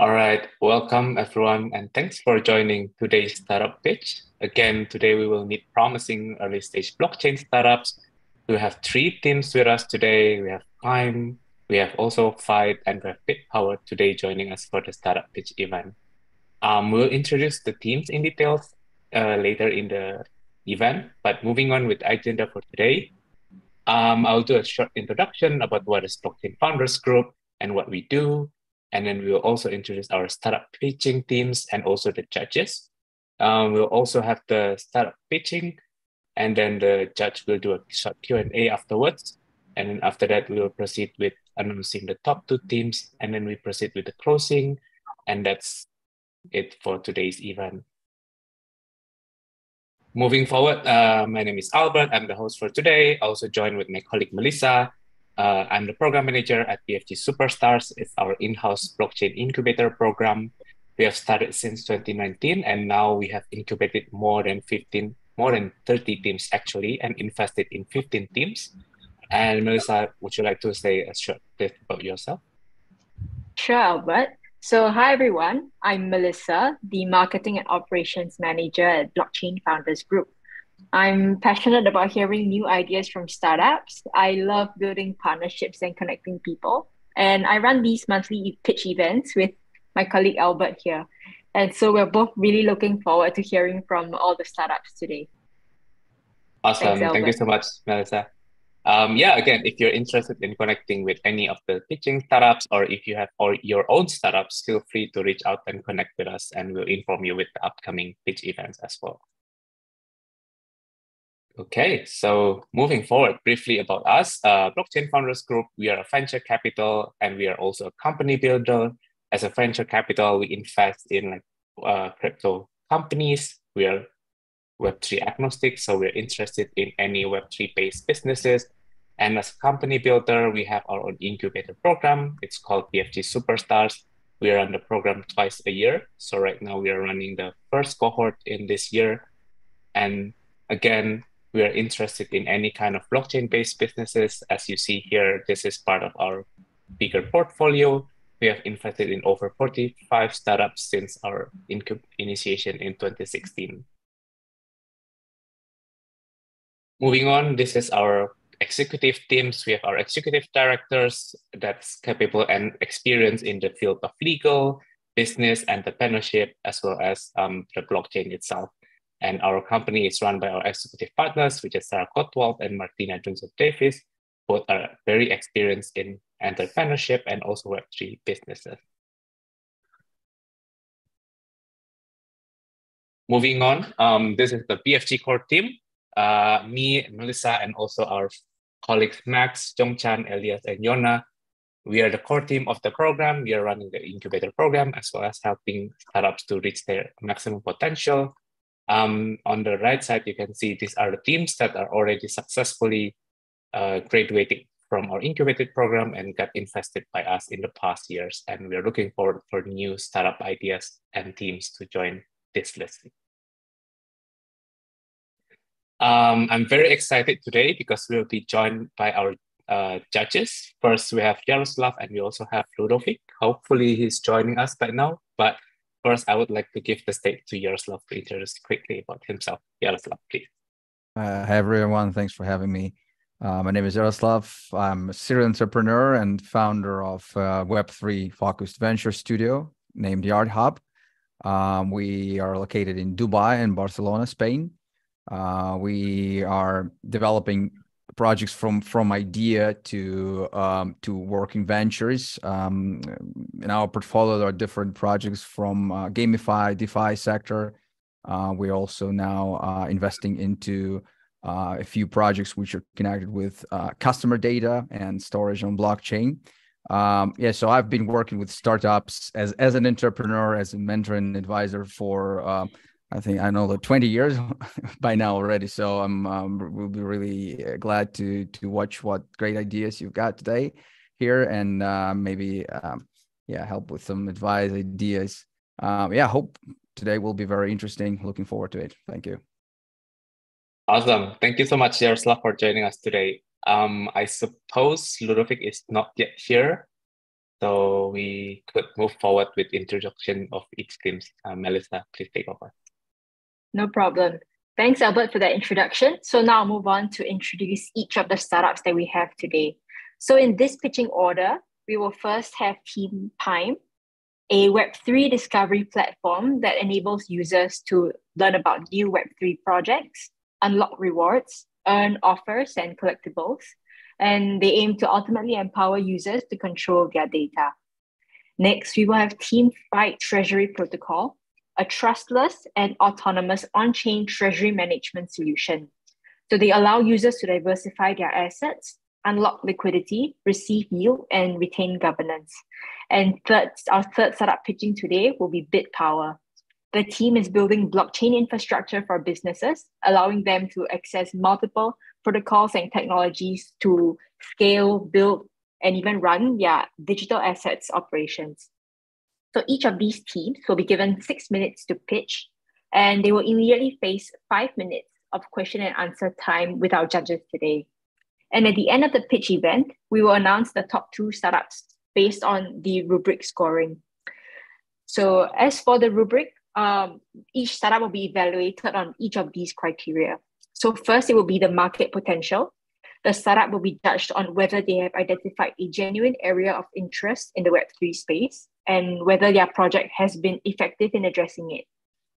All right, welcome everyone, and thanks for joining today's startup pitch. Again, today we will meet promising early stage blockchain startups. We have three teams with us today. We have Pime, we have also Fyde, and we have BitPower today joining us for the startup pitch event. Um, we'll introduce the teams in details uh, later in the event, but moving on with agenda for today, um, I'll do a short introduction about what is Blockchain Founders Group and what we do, and then we will also introduce our startup pitching teams and also the judges. Um, we'll also have the startup pitching, and then the judge will do a short Q&A afterwards. And then after that, we will proceed with announcing the top two teams, and then we proceed with the closing. And that's it for today's event. Moving forward, uh, my name is Albert. I'm the host for today. Also joined with my colleague Melissa, uh, I'm the program manager at BFG Superstars. It's our in-house blockchain incubator program. We have started since 2019, and now we have incubated more than 15, more than 30 teams actually, and invested in 15 teams. And Melissa, would you like to say a short bit about yourself? Sure, Albert. So, hi everyone. I'm Melissa, the marketing and operations manager at Blockchain Founders Group. I'm passionate about hearing new ideas from startups. I love building partnerships and connecting people. And I run these monthly pitch events with my colleague Albert here. And so we're both really looking forward to hearing from all the startups today. Awesome. Thanks, Thank you so much, Melissa. Um, yeah, again, if you're interested in connecting with any of the pitching startups or if you have or your own startups, feel free to reach out and connect with us and we'll inform you with the upcoming pitch events as well. Okay, so moving forward briefly about us, uh, Blockchain Founders Group, we are a venture capital and we are also a company builder. As a venture capital, we invest in like uh, crypto companies. We are Web3 agnostic, so we're interested in any Web3 based businesses. And as a company builder, we have our own incubator program. It's called BFG Superstars. We run the program twice a year. So right now we are running the first cohort in this year. And again, we are interested in any kind of blockchain-based businesses. As you see here, this is part of our bigger portfolio. We have invested in over 45 startups since our initiation in 2016. Moving on, this is our executive teams. We have our executive directors that's capable and experienced in the field of legal, business, entrepreneurship, as well as um, the blockchain itself. And our company is run by our executive partners, which is Sarah Cotwald and Martina Johnson Davis. Both are very experienced in entrepreneurship and also Web3 businesses. Moving on, um, this is the BFG core team. Uh, me, Melissa, and also our colleagues Max, Jongchan, Elias, and Yona. We are the core team of the program. We are running the incubator program as well as helping startups to reach their maximum potential um, on the right side, you can see these are the teams that are already successfully uh, graduating from our incubated program and got invested by us in the past years. And we're looking forward for new startup ideas and teams to join this list. Um, I'm very excited today because we'll be joined by our uh, judges. First, we have Yaroslav and we also have Ludovic. Hopefully he's joining us by now, but First, I would like to give the stage to Yaroslav to introduce quickly about himself. Yaroslav, please. Uh, hi, everyone. Thanks for having me. Uh, my name is Yaroslav. I'm a serial entrepreneur and founder of uh, Web3 focused venture studio named Yard Hub. Um, we are located in Dubai and Barcelona, Spain. Uh, we are developing projects from from idea to um, to working ventures. Um, in our portfolio, there are different projects from uh, gamify, DeFi sector. Uh, we're also now uh, investing into uh, a few projects which are connected with uh, customer data and storage on blockchain. Um, yeah, so I've been working with startups as as an entrepreneur, as a mentor and advisor for um, I think I know the 20 years by now already. So I'm um, we'll be really uh, glad to to watch what great ideas you've got today here, and uh, maybe um, yeah help with some advice ideas. Um, yeah, hope today will be very interesting. Looking forward to it. Thank you. Awesome. Thank you so much, Yaroslav, for joining us today. Um, I suppose Ludovic is not yet here. So we could move forward with introduction of each team. Uh, Melissa, please take over. No problem. Thanks, Albert, for that introduction. So now I'll move on to introduce each of the startups that we have today. So in this pitching order, we will first have Team Pime, a Web3 discovery platform that enables users to learn about new Web3 projects, unlock rewards, earn offers and collectibles, and they aim to ultimately empower users to control their data. Next, we will have Team Fyde Treasury Protocol, a trustless and autonomous on-chain treasury management solution. So they allow users to diversify their assets, unlock liquidity, receive yield, and retain governance. And third, our third startup pitching today will be BitPower. The team is building blockchain infrastructure for businesses, allowing them to access multiple protocols and technologies to scale, build, and even run their digital assets operations. So each of these teams will be given six minutes to pitch, and they will immediately face five minutes of question and answer time with our judges today. And at the end of the pitch event, we will announce the top two startups based on the rubric scoring. So as for the rubric, um, each startup will be evaluated on each of these criteria. So first, it will be the market potential. The startup will be judged on whether they have identified a genuine area of interest in the Web3 space and whether their project has been effective in addressing it.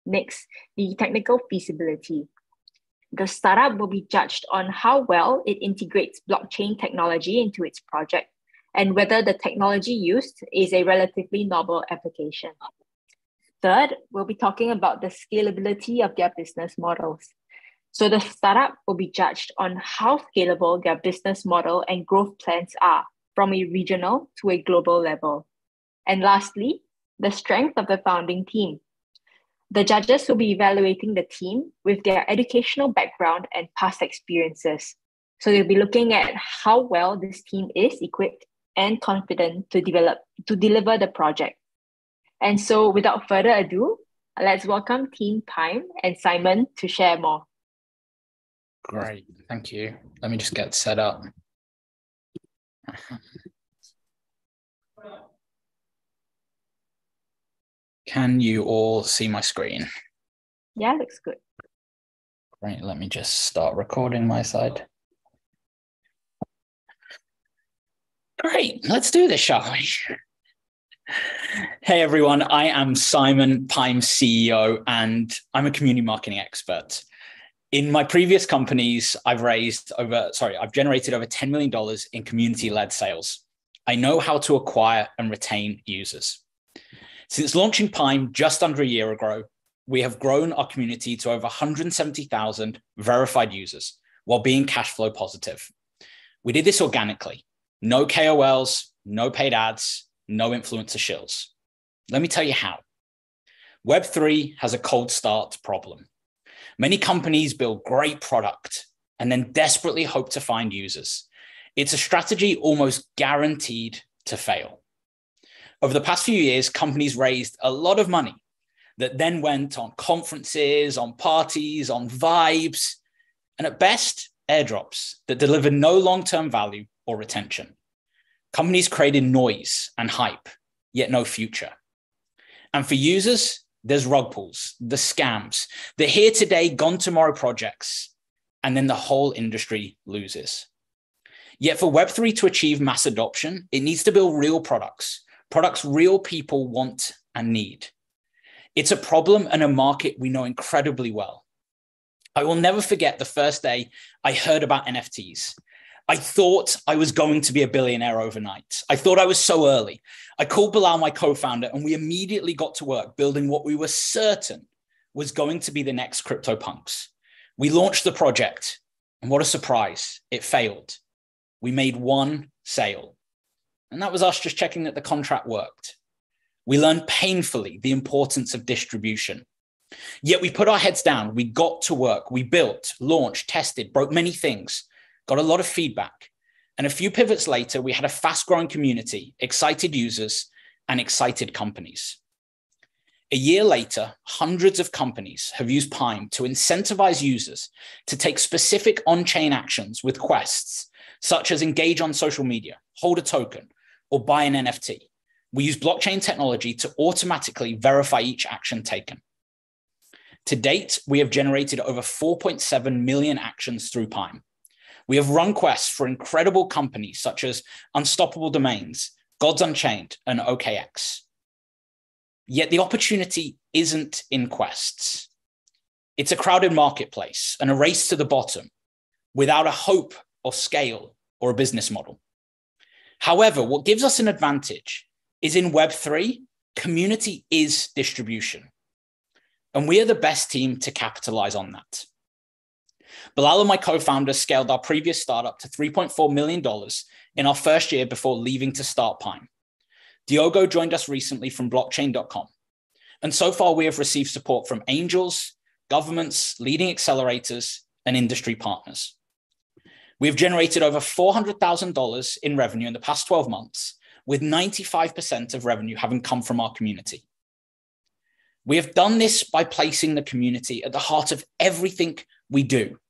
Next, the technical feasibility. The startup will be judged on how well it integrates blockchain technology into its project and whether the technology used is a relatively novel application. Third, we'll be talking about the scalability of their business models. So the startup will be judged on how scalable their business model and growth plans are from a regional to a global level. And lastly, the strength of the founding team. The judges will be evaluating the team with their educational background and past experiences. So they'll be looking at how well this team is equipped and confident to develop to deliver the project. And so without further ado, let's welcome Team Pime and Simon to share more. Great, thank you. Let me just get set up. Can you all see my screen? Yeah, looks good. Great, let me just start recording my side. Great, let's do this, shall we? Hey everyone, I am Simon Pime CEO and I'm a community marketing expert. In my previous companies, I've raised over, sorry, I've generated over $10 million in community led sales. I know how to acquire and retain users. Since launching Pime just under a year ago, we have grown our community to over 170,000 verified users while being cash flow positive. We did this organically. No KOLs, no paid ads, no influencer shills. Let me tell you how. Web3 has a cold start problem. Many companies build great product and then desperately hope to find users. It's a strategy almost guaranteed to fail. Over the past few years, companies raised a lot of money that then went on conferences, on parties, on vibes, and at best, airdrops that delivered no long term value or retention. Companies created noise and hype, yet no future. And for users, there's rug pulls, the scams, the here today, gone tomorrow projects, and then the whole industry loses. Yet for Web3 to achieve mass adoption, it needs to build real products products real people want and need. It's a problem and a market we know incredibly well. I will never forget the first day I heard about NFTs. I thought I was going to be a billionaire overnight. I thought I was so early. I called Bilal, my co founder, and we immediately got to work building what we were certain was going to be the next CryptoPunks. We launched the project, and what a surprise, it failed. We made one sale. And that was us just checking that the contract worked. We learned painfully the importance of distribution. Yet we put our heads down, we got to work, we built, launched, tested, broke many things, got a lot of feedback. And a few pivots later, we had a fast growing community, excited users, and excited companies. A year later, hundreds of companies have used Pime to incentivize users to take specific on chain actions with quests, such as engage on social media, hold a token, or buy an NFT, We use blockchain technology to automatically verify each action taken. To date, we have generated over 4.7 million actions through Pime. We have run quests for incredible companies such as Unstoppable Domains, Gods Unchained, and OKX. Yet the opportunity isn't in quests. It's a crowded marketplace and a race to the bottom without a hope or scale or a business model. However, what gives us an advantage is in Web3, community is distribution. And we are the best team to capitalize on that. Bilal and my co founder scaled our previous startup to $3.4 million in our first year before leaving to start Pime. Diogo joined us recently from blockchain.com. And so far, we have received support from angels, governments, leading accelerators, and industry partners. We have generated over $400,000 in revenue in the past 12 months, with 95% of revenue having come from our community. We have done this by placing the community at the heart of everything we do.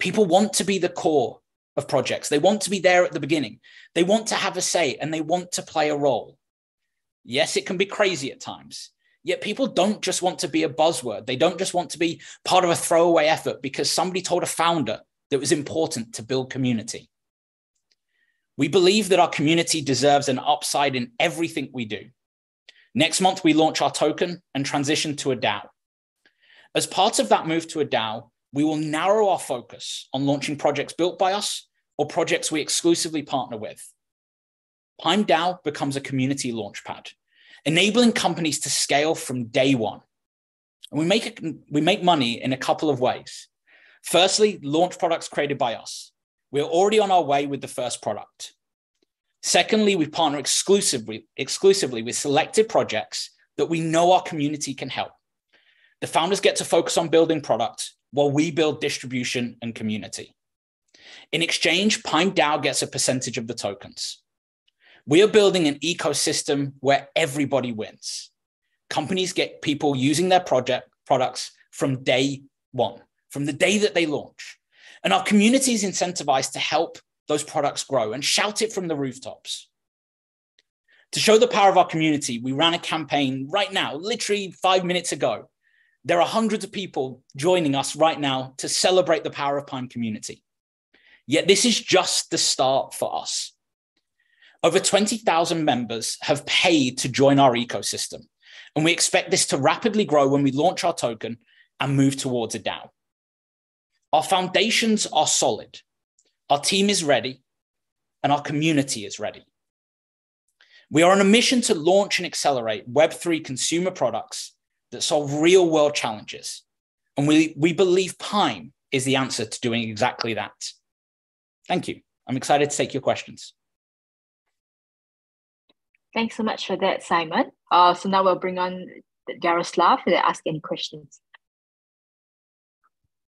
People want to be the core of projects. They want to be there at the beginning. They want to have a say and they want to play a role. Yes, it can be crazy at times. Yet people don't just want to be a buzzword. They don't just want to be part of a throwaway effort because somebody told a founder that was important to build community. We believe that our community deserves an upside in everything we do. Next month, we launch our token and transition to a DAO. As part of that move to a DAO, we will narrow our focus on launching projects built by us or projects we exclusively partner with. Pime DAO becomes a community launchpad, enabling companies to scale from day one. And we make, we make money in a couple of ways. Firstly, launch products created by us. We're already on our way with the first product. Secondly, we partner exclusively, exclusively with selected projects that we know our community can help. The founders get to focus on building product while we build distribution and community. In exchange, Pime DAO gets a percentage of the tokens. We are building an ecosystem where everybody wins. Companies get people using their project products from day one from the day that they launch. And our community is incentivized to help those products grow and shout it from the rooftops. To show the power of our community, we ran a campaign right now, literally five minutes ago. There are hundreds of people joining us right now to celebrate the power of Pime community. Yet this is just the start for us. Over 20,000 members have paid to join our ecosystem, and we expect this to rapidly grow when we launch our token and move towards a DAO. Our foundations are solid, our team is ready, and our community is ready. We are on a mission to launch and accelerate Web3 consumer products that solve real world challenges. And we, we believe Pime is the answer to doing exactly that. Thank you. I'm excited to take your questions. Thanks so much for that, Simon. Uh, so now we'll bring on Yaroslav to ask any questions.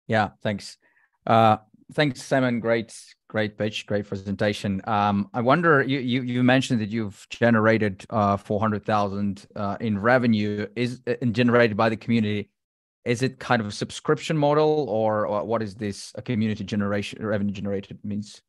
Yeah, thanks. Uh, thanks, Simon. Great, great pitch, great presentation. Um, I wonder, you, you you mentioned that you've generated uh, four hundred thousand uh, in revenue is uh, generated by the community. Is it kind of a subscription model, or, or what is this a community generation revenue generated means?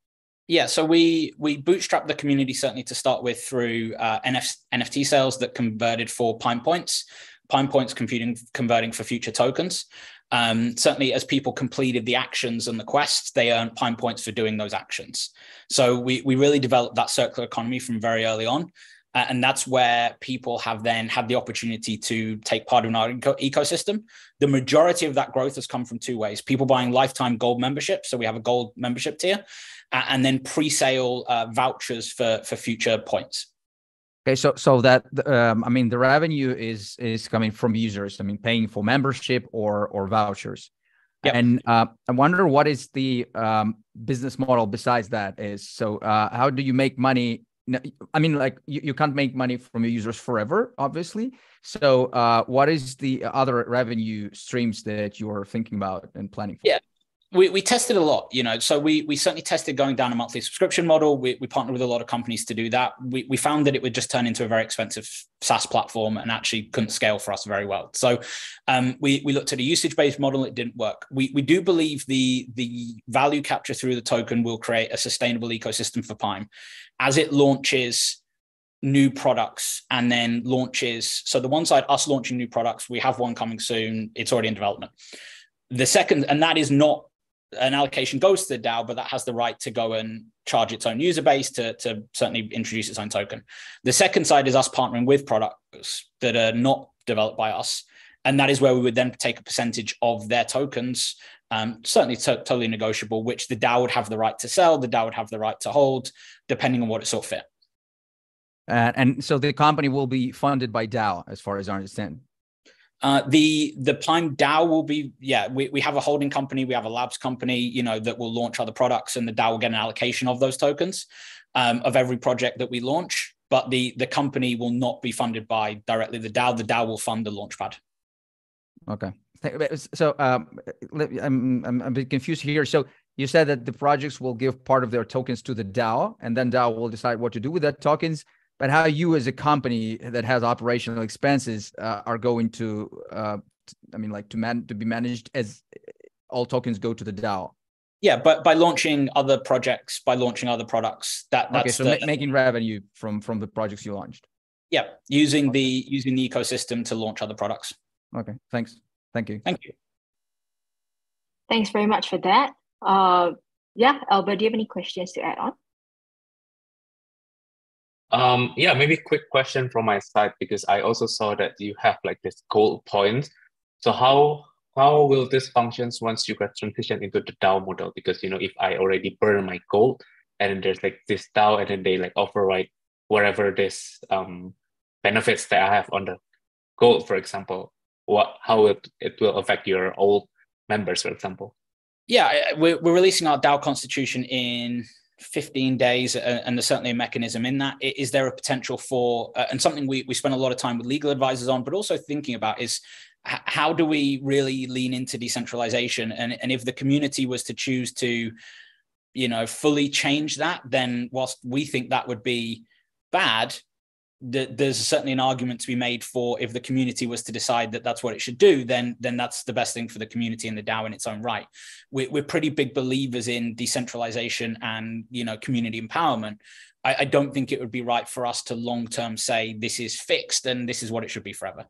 Yeah, so we we bootstrapped the community certainly to start with through uh, NF, NFT sales that converted for Pime points. Pime points computing converting for future tokens. Um, certainly, as people completed the actions and the quests, they earned Pime points for doing those actions. So we we really developed that circular economy from very early on. Uh, and that's where people have then had the opportunity to take part in our eco- ecosystem. The majority of that growth has come from two ways: people buying lifetime gold membership, so we have a gold membership tier, and then pre-sale uh, vouchers for for future points. Okay, so so that um, I mean the revenue is is coming from users. I mean paying for membership or or vouchers. Yep. And uh, I wonder what is the um, business model besides that is. So uh, how do you make money? I mean, like you, you can't make money from your users forever, obviously. So uh, what is the other revenue streams that you are thinking about and planning for? Yeah we, we tested a lot, you know, so we we certainly tested going down a monthly subscription model. We, we partnered with a lot of companies to do that. We, we found that it would just turn into a very expensive SaaS platform and actually couldn't scale for us very well. So um, we, we looked at a usage based model. It didn't work. We, we do believe the, the value capture through the token will create a sustainable ecosystem for Pime. As it launches, new products and then launches. So the one side, us launching new products, we have one coming soon. It's already in development. The second, and that is not an allocation goes to the DAO, but that has the right to go and charge its own user base to, to certainly introduce its own token. The second side is us partnering with products that are not developed by us. And that is where we would then take a percentage of their tokens, um, certainly totally negotiable, which the DAO would have the right to sell, the DAO would have the right to hold, depending on what it saw fit. Uh, and so the company will be funded by DAO, as far as I understand. Uh, the the Pime DAO will be yeah we, we have a holding company we have a labs company you know that will launch other products and the DAO will get an allocation of those tokens um, of every project that we launch but the the company will not be funded by directly the DAO the DAO will fund the launchpad. Okay, so um, I'm, I'm a bit confused here. So you said that the projects will give part of their tokens to the DAO, and then DAO will decide what to do with that tokens but how you as a company that has operational expenses uh, are going to uh, i mean like to man to be managed as all tokens go to the dao? Yeah but by launching other projects by launching other products that that's okay so the, ma- making revenue from from the projects you launched. Yeah using okay. the using the ecosystem to launch other products. Okay thanks. Thank you. Thank you. Thanks very much for that. Uh yeah albert do you have any questions to add on um, yeah, maybe quick question from my side because I also saw that you have like this gold points. So how how will this functions once you get transition into the DAO model? Because you know, if I already burn my gold and there's like this DAO and then they like override whatever this um benefits that I have on the gold, for example, what how it, it will affect your old members, for example. Yeah, we're releasing our DAO constitution in 15 days and there's certainly a mechanism in that. Is there a potential for uh, and something we, we spend a lot of time with legal advisors on but also thinking about is how do we really lean into decentralization? And, and if the community was to choose to you know fully change that then whilst we think that would be bad there's certainly an argument to be made for if the community was to decide that that's what it should do, then then that's the best thing for the community and the DAO in its own right. We're, we're pretty big believers in decentralization and you know community empowerment. I, I don't think it would be right for us to long term say this is fixed and this is what it should be forever.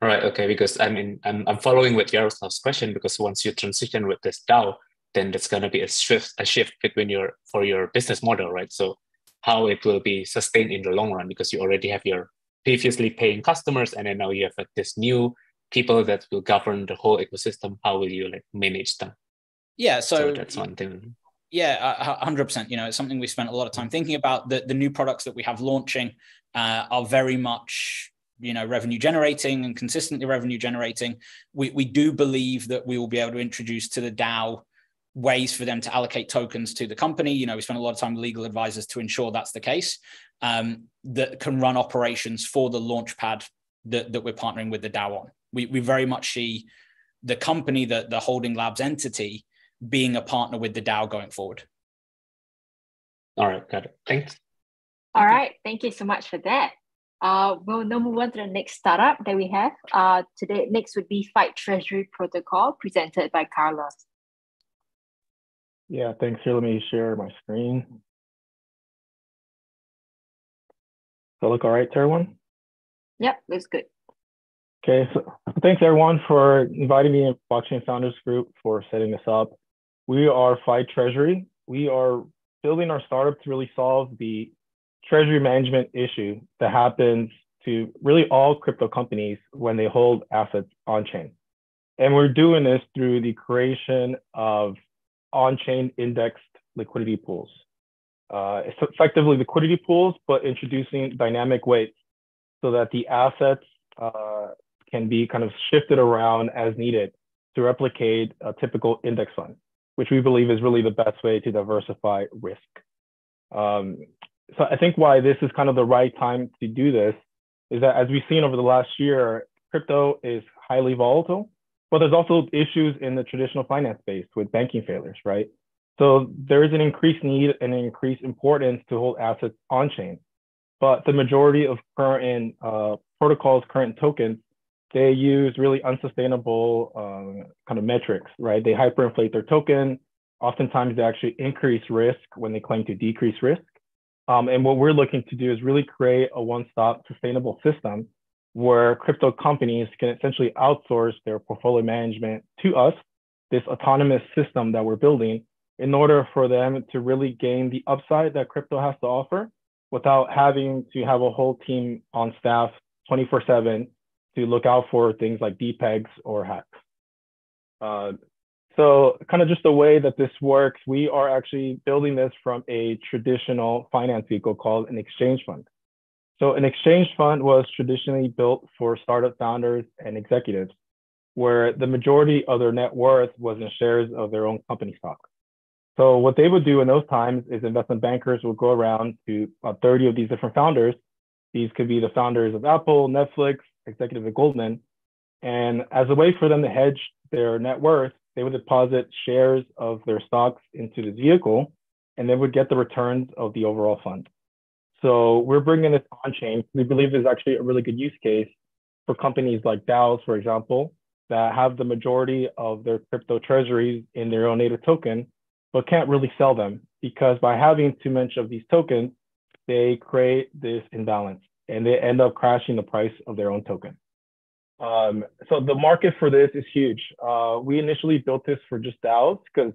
Right. Okay. Because I mean, I'm I'm following with Yaroslav's question because once you transition with this DAO, then there's going to be a shift a shift between your for your business model, right? So how it will be sustained in the long run because you already have your previously paying customers and then now you have like this new people that will govern the whole ecosystem. How will you like manage them? Yeah so, so that's one thing. yeah 100% you know it's something we spent a lot of time thinking about. The, the new products that we have launching uh, are very much you know revenue generating and consistently revenue generating. We, we do believe that we will be able to introduce to the dao ways for them to allocate tokens to the company. You know, we spend a lot of time with legal advisors to ensure that's the case. Um, that can run operations for the launchpad that, that we're partnering with the DAO on. We, we very much see the company, the, the holding labs entity, being a partner with the DAO going forward. All right, got it. Thanks. All right, thank you so much for that. Uh, we'll now move on to the next startup that we have. Uh, today, next would be Fyde Treasury Protocol, presented by Carlos. Yeah, thanks. Here, let me share my screen. So look all right to everyone? Yep, looks good. Okay, so thanks everyone for inviting me in Blockchain Founders Group for setting this up. We are Fyde Treasury. We are building our startup to really solve the treasury management issue that happens to really all crypto companies when they hold assets on chain. And we're doing this through the creation of on-chain indexed liquidity pools. Uh, it's effectively liquidity pools, but introducing dynamic weights so that the assets uh, can be kind of shifted around as needed to replicate a typical index fund, which we believe is really the best way to diversify risk. Um, so I think why this is kind of the right time to do this is that as we've seen over the last year, crypto is highly volatile but there's also issues in the traditional finance space with banking failures, right? So there is an increased need and an increased importance to hold assets on chain. But the majority of current uh, protocols, current tokens, they use really unsustainable um, kind of metrics, right? They hyperinflate their token. Oftentimes they actually increase risk when they claim to decrease risk. Um, and what we're looking to do is really create a one-stop sustainable system where crypto companies can essentially outsource their portfolio management to us, this autonomous system that we're building, in order for them to really gain the upside that crypto has to offer without having to have a whole team on staff 24 7 to look out for things like depegs or hacks. Uh, so kind of just the way that this works, we are actually building this from a traditional finance vehicle called an exchange fund. So an exchange fund was traditionally built for startup founders and executives, where the majority of their net worth was in shares of their own company stock. So what they would do in those times is investment bankers would go around to about 30 of these different founders. These could be the founders of Apple, Netflix, executive at Goldman. And as a way for them to hedge their net worth, they would deposit shares of their stocks into the vehicle and they would get the returns of the overall fund. So we're bringing this on chain. We believe is actually a really good use case for companies like DAOs, for example, that have the majority of their crypto treasuries in their own native token, but can't really sell them because by having too much of these tokens, they create this imbalance and they end up crashing the price of their own token. Um, so the market for this is huge. Uh, we initially built this for just DAOs because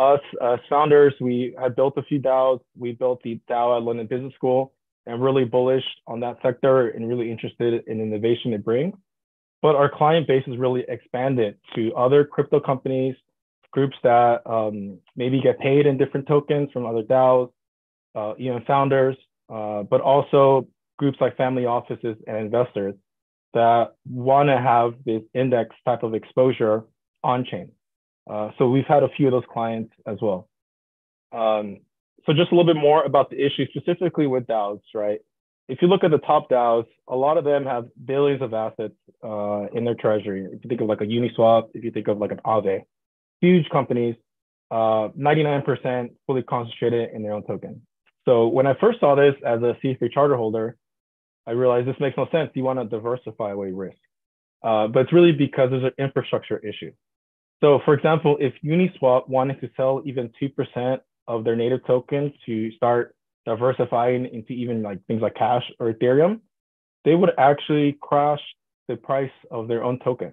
us as founders, we had built a few DAOs. We built the DAO at London Business School and really bullish on that sector and really interested in innovation it brings. But our client base has really expanded to other crypto companies, groups that um, maybe get paid in different tokens from other DAOs, uh, even founders, uh, but also groups like family offices and investors that want to have this index type of exposure on chain. Uh, so we've had a few of those clients as well. Um, so just a little bit more about the issue specifically with DAOs, right? If you look at the top DAOs, a lot of them have billions of assets uh, in their treasury. If you think of like a Uniswap, if you think of like an Aave, huge companies, 99% uh, fully concentrated in their own token. So when I first saw this as a C3 charter holder, I realized this makes no sense. You want to diversify away risk. Uh, but it's really because there's an infrastructure issue. So for example, if Uniswap wanted to sell even 2% of their native token to start diversifying into even like things like cash or Ethereum, they would actually crash the price of their own token.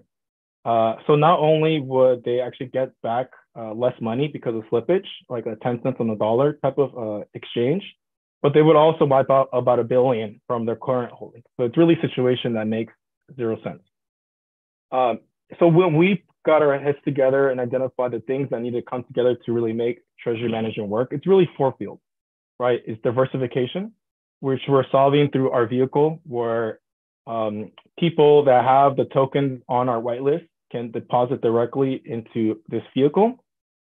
Uh, so not only would they actually get back uh, less money because of slippage, like a 10 cents on the dollar type of uh, exchange, but they would also wipe out about a billion from their current holdings. So it's really a situation that makes zero sense. Um, so when we got our heads together and identified the things that need to come together to really make treasury management work, it's really four fields, right? It's diversification, which we're solving through our vehicle, where um, people that have the tokens on our whitelist can deposit directly into this vehicle.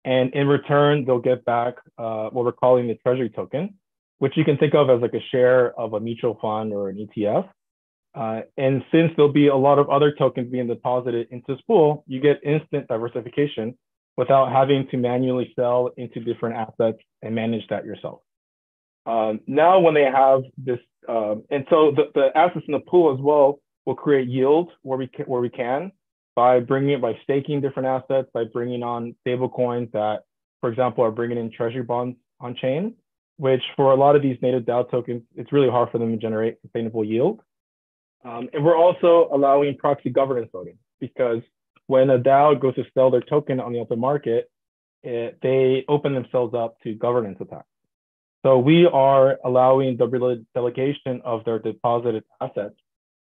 And in return, they'll get back uh, what we're calling the treasury token, which you can think of as like a share of a mutual fund or an ETF. Uh, and since there'll be a lot of other tokens being deposited into this pool, you get instant diversification without having to manually sell into different assets and manage that yourself. Um, now, when they have this, um, and so the, the assets in the pool as well will create yield where we can, where we can by bringing it by staking different assets, by bringing on stable coins that, for example, are bringing in treasury bonds on chain which for a lot of these native DAO tokens, it's really hard for them to generate sustainable yield. Um, and we're also allowing proxy governance voting because when a DAO goes to sell their token on the open market, it, they open themselves up to governance attacks. So we are allowing the delegation of their deposited assets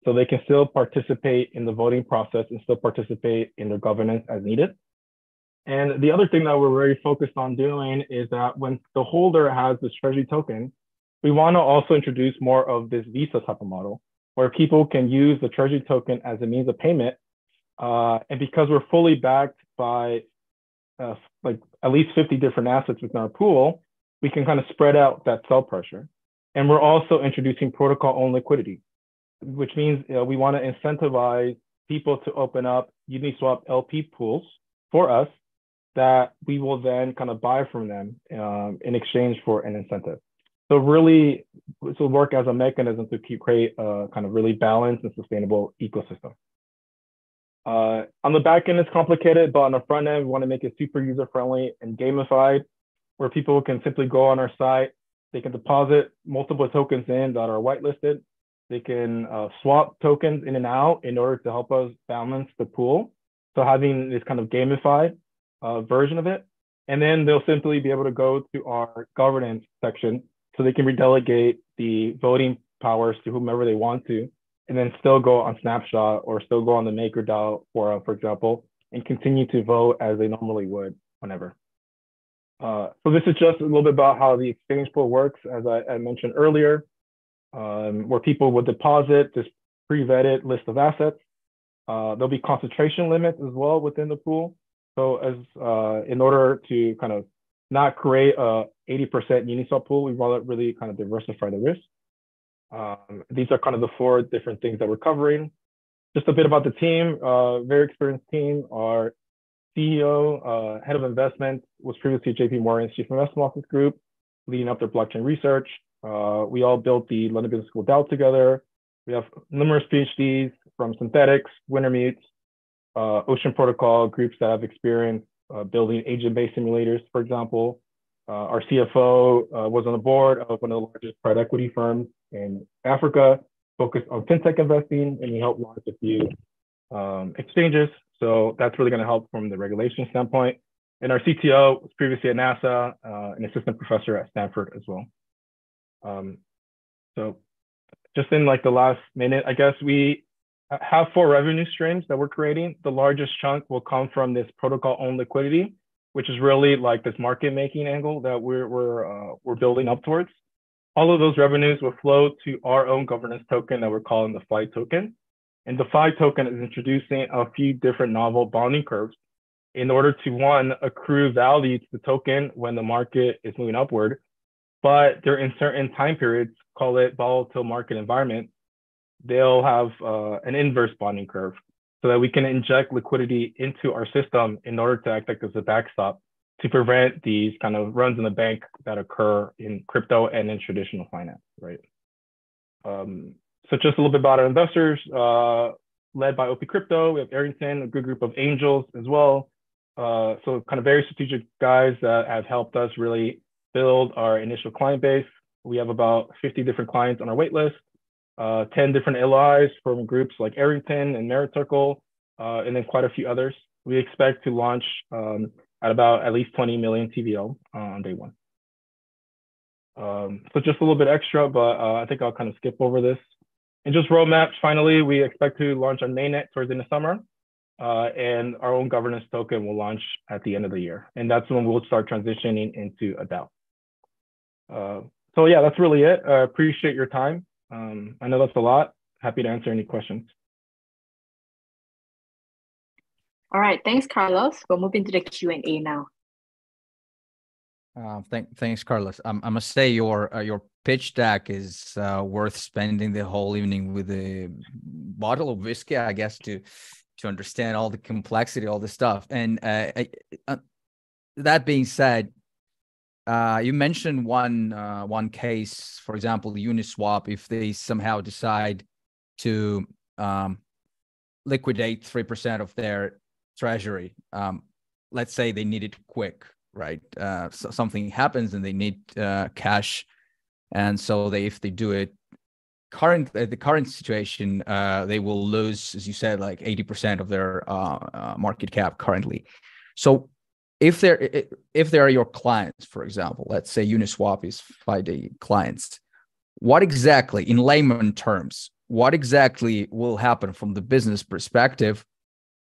so they can still participate in the voting process and still participate in their governance as needed. And the other thing that we're very focused on doing is that when the holder has this treasury token, we want to also introduce more of this Visa type of model where people can use the treasury token as a means of payment. Uh, and because we're fully backed by uh, like at least 50 different assets within our pool, we can kind of spread out that sell pressure. And we're also introducing protocol owned liquidity, which means you know, we want to incentivize people to open up Uniswap LP pools for us that we will then kind of buy from them um, in exchange for an incentive. So really, this will work as a mechanism to keep create a kind of really balanced and sustainable ecosystem. Uh, on the back end, it's complicated, but on the front end, we want to make it super user friendly and gamified, where people can simply go on our site, They can deposit multiple tokens in that are whitelisted. They can uh, swap tokens in and out in order to help us balance the pool. So having this kind of gamified uh, version of it. And then they'll simply be able to go to our governance section so they can redelegate the voting powers to whomever they want to, and then still go on Snapshot or still go on the MakerDAO forum, for example, and continue to vote as they normally would whenever. Uh, so this is just a little bit about how the exchange pool works, as I, I mentioned earlier, um, where people would deposit this pre-vetted list of assets. Uh, there'll be concentration limits as well within the pool. So as uh, in order to kind of not create a 80% Uniswap pool, we want to really kind of diversify the risk. Um, these are kind of the four different things that we're covering. Just a bit about the team, uh, very experienced team. Our CEO, uh, head of investment, was previously JP Morgan's chief investment office group, leading up their blockchain research. Uh, we all built the London Business School DAO together. We have numerous PhDs from Synthetix, Wintermute, uh, Ocean Protocol, groups that have experience uh, building agent-based simulators, for example. Uh, our CFO uh, was on the board of one of the largest private equity firms in Africa, focused on fintech investing, and he helped launch a few um, exchanges. So that's really going to help from the regulation standpoint. And our CTO was previously at NASA, uh, an assistant professor at Stanford as well. Um, so just in like the last minute, I guess we have four revenue streams that we're creating. The largest chunk will come from this protocol owned liquidity, which is really like this market making angle that we're we're uh, we're building up towards. All of those revenues will flow to our own governance token that we're calling the FI token. And the FI token is introducing a few different novel bonding curves in order to one accrue value to the token when the market is moving upward, but they're in certain time periods, call it volatile market environment, they'll have uh, an inverse bonding curve so that we can inject liquidity into our system in order to act like as a backstop to prevent these kind of runs in the bank that occur in crypto and in traditional finance, right? Um, so just a little bit about our investors, uh, led by OP Crypto, we have Arrington, a good group of angels as well. Uh, so kind of very strategic guys that have helped us really build our initial client base. We have about 50 different clients on our waitlist uh, 10 different LIs from groups like Arrington and Merit Circle, uh, and then quite a few others. We expect to launch um, at about at least 20 million TVL uh, on day one. Um, so just a little bit extra, but uh, I think I'll kind of skip over this. And just roadmaps, finally, we expect to launch on mainnet towards the end of summer. Uh, and our own governance token will launch at the end of the year. And that's when we'll start transitioning into a DAO. Uh, so yeah, that's really it. I appreciate your time. Um, I know that's a lot. Happy to answer any questions. All right, thanks, Carlos. We'll move into the Q&A now. Uh, thank, thanks, Carlos. Um, I must say your uh, your pitch deck is uh, worth spending the whole evening with a bottle of whiskey, I guess, to to understand all the complexity, all the stuff. And uh, uh, that being said, uh, you mentioned one uh, one case, for example, Uniswap. If they somehow decide to um, liquidate three percent of their treasury, um, let's say they need it quick, right? Uh, so something happens and they need uh, cash, and so they if they do it current uh, the current situation, they will lose, as you said, like eighty percent of their market cap currently. So if they're if they are your clients, for example, let's say Uniswap is Fyde clients, what exactly, in layman terms, what exactly will happen from the business perspective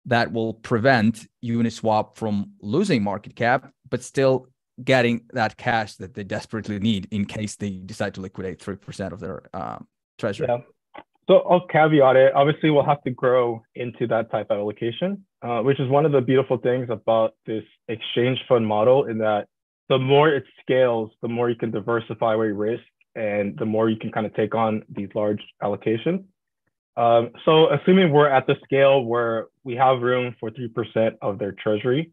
that will prevent Uniswap from losing market cap, but still getting that cash that they desperately need in case they decide to liquidate three percent of their um, treasury? Yeah. So I'll caveat it. Obviously, we'll have to grow into that type of allocation, uh, which is one of the beautiful things about this exchange fund model in that the more it scales, the more you can diversify your risk and the more you can kind of take on these large allocations. Um, so assuming we're at the scale where we have room for 3% of their treasury,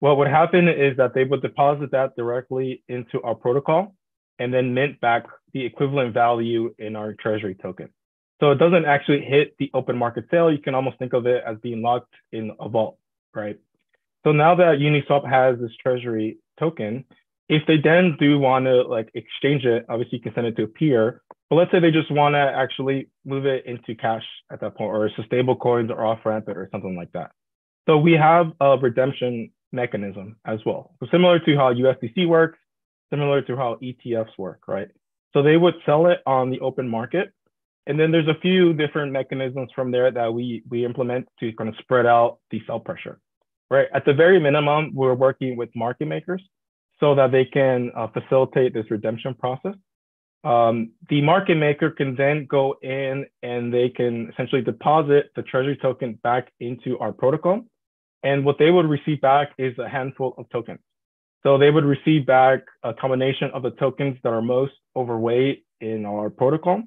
what would happen is that they would deposit that directly into our protocol and then mint back the equivalent value in our treasury token. So it doesn't actually hit the open market sale. You can almost think of it as being locked in a vault, right? So now that Uniswap has this treasury token, If they then do want to like exchange it, obviously you can send it to a peer. But let's say they just want to actually move it into cash at that point, or a stable coins or off ramp it or something like that. So we have a redemption mechanism as well. So similar to how USDC works, similar to how ETFs work, right? So they would sell it on the open market. And then there's a few different mechanisms from there that we, we implement to kind of spread out the sell pressure, right? At the very minimum, we're working with market makers so that they can uh, facilitate this redemption process. Um, the market maker can then go in and they can essentially deposit the treasury token back into our protocol. And what they would receive back is a handful of tokens. So they would receive back a combination of the tokens that are most overweight in our protocol,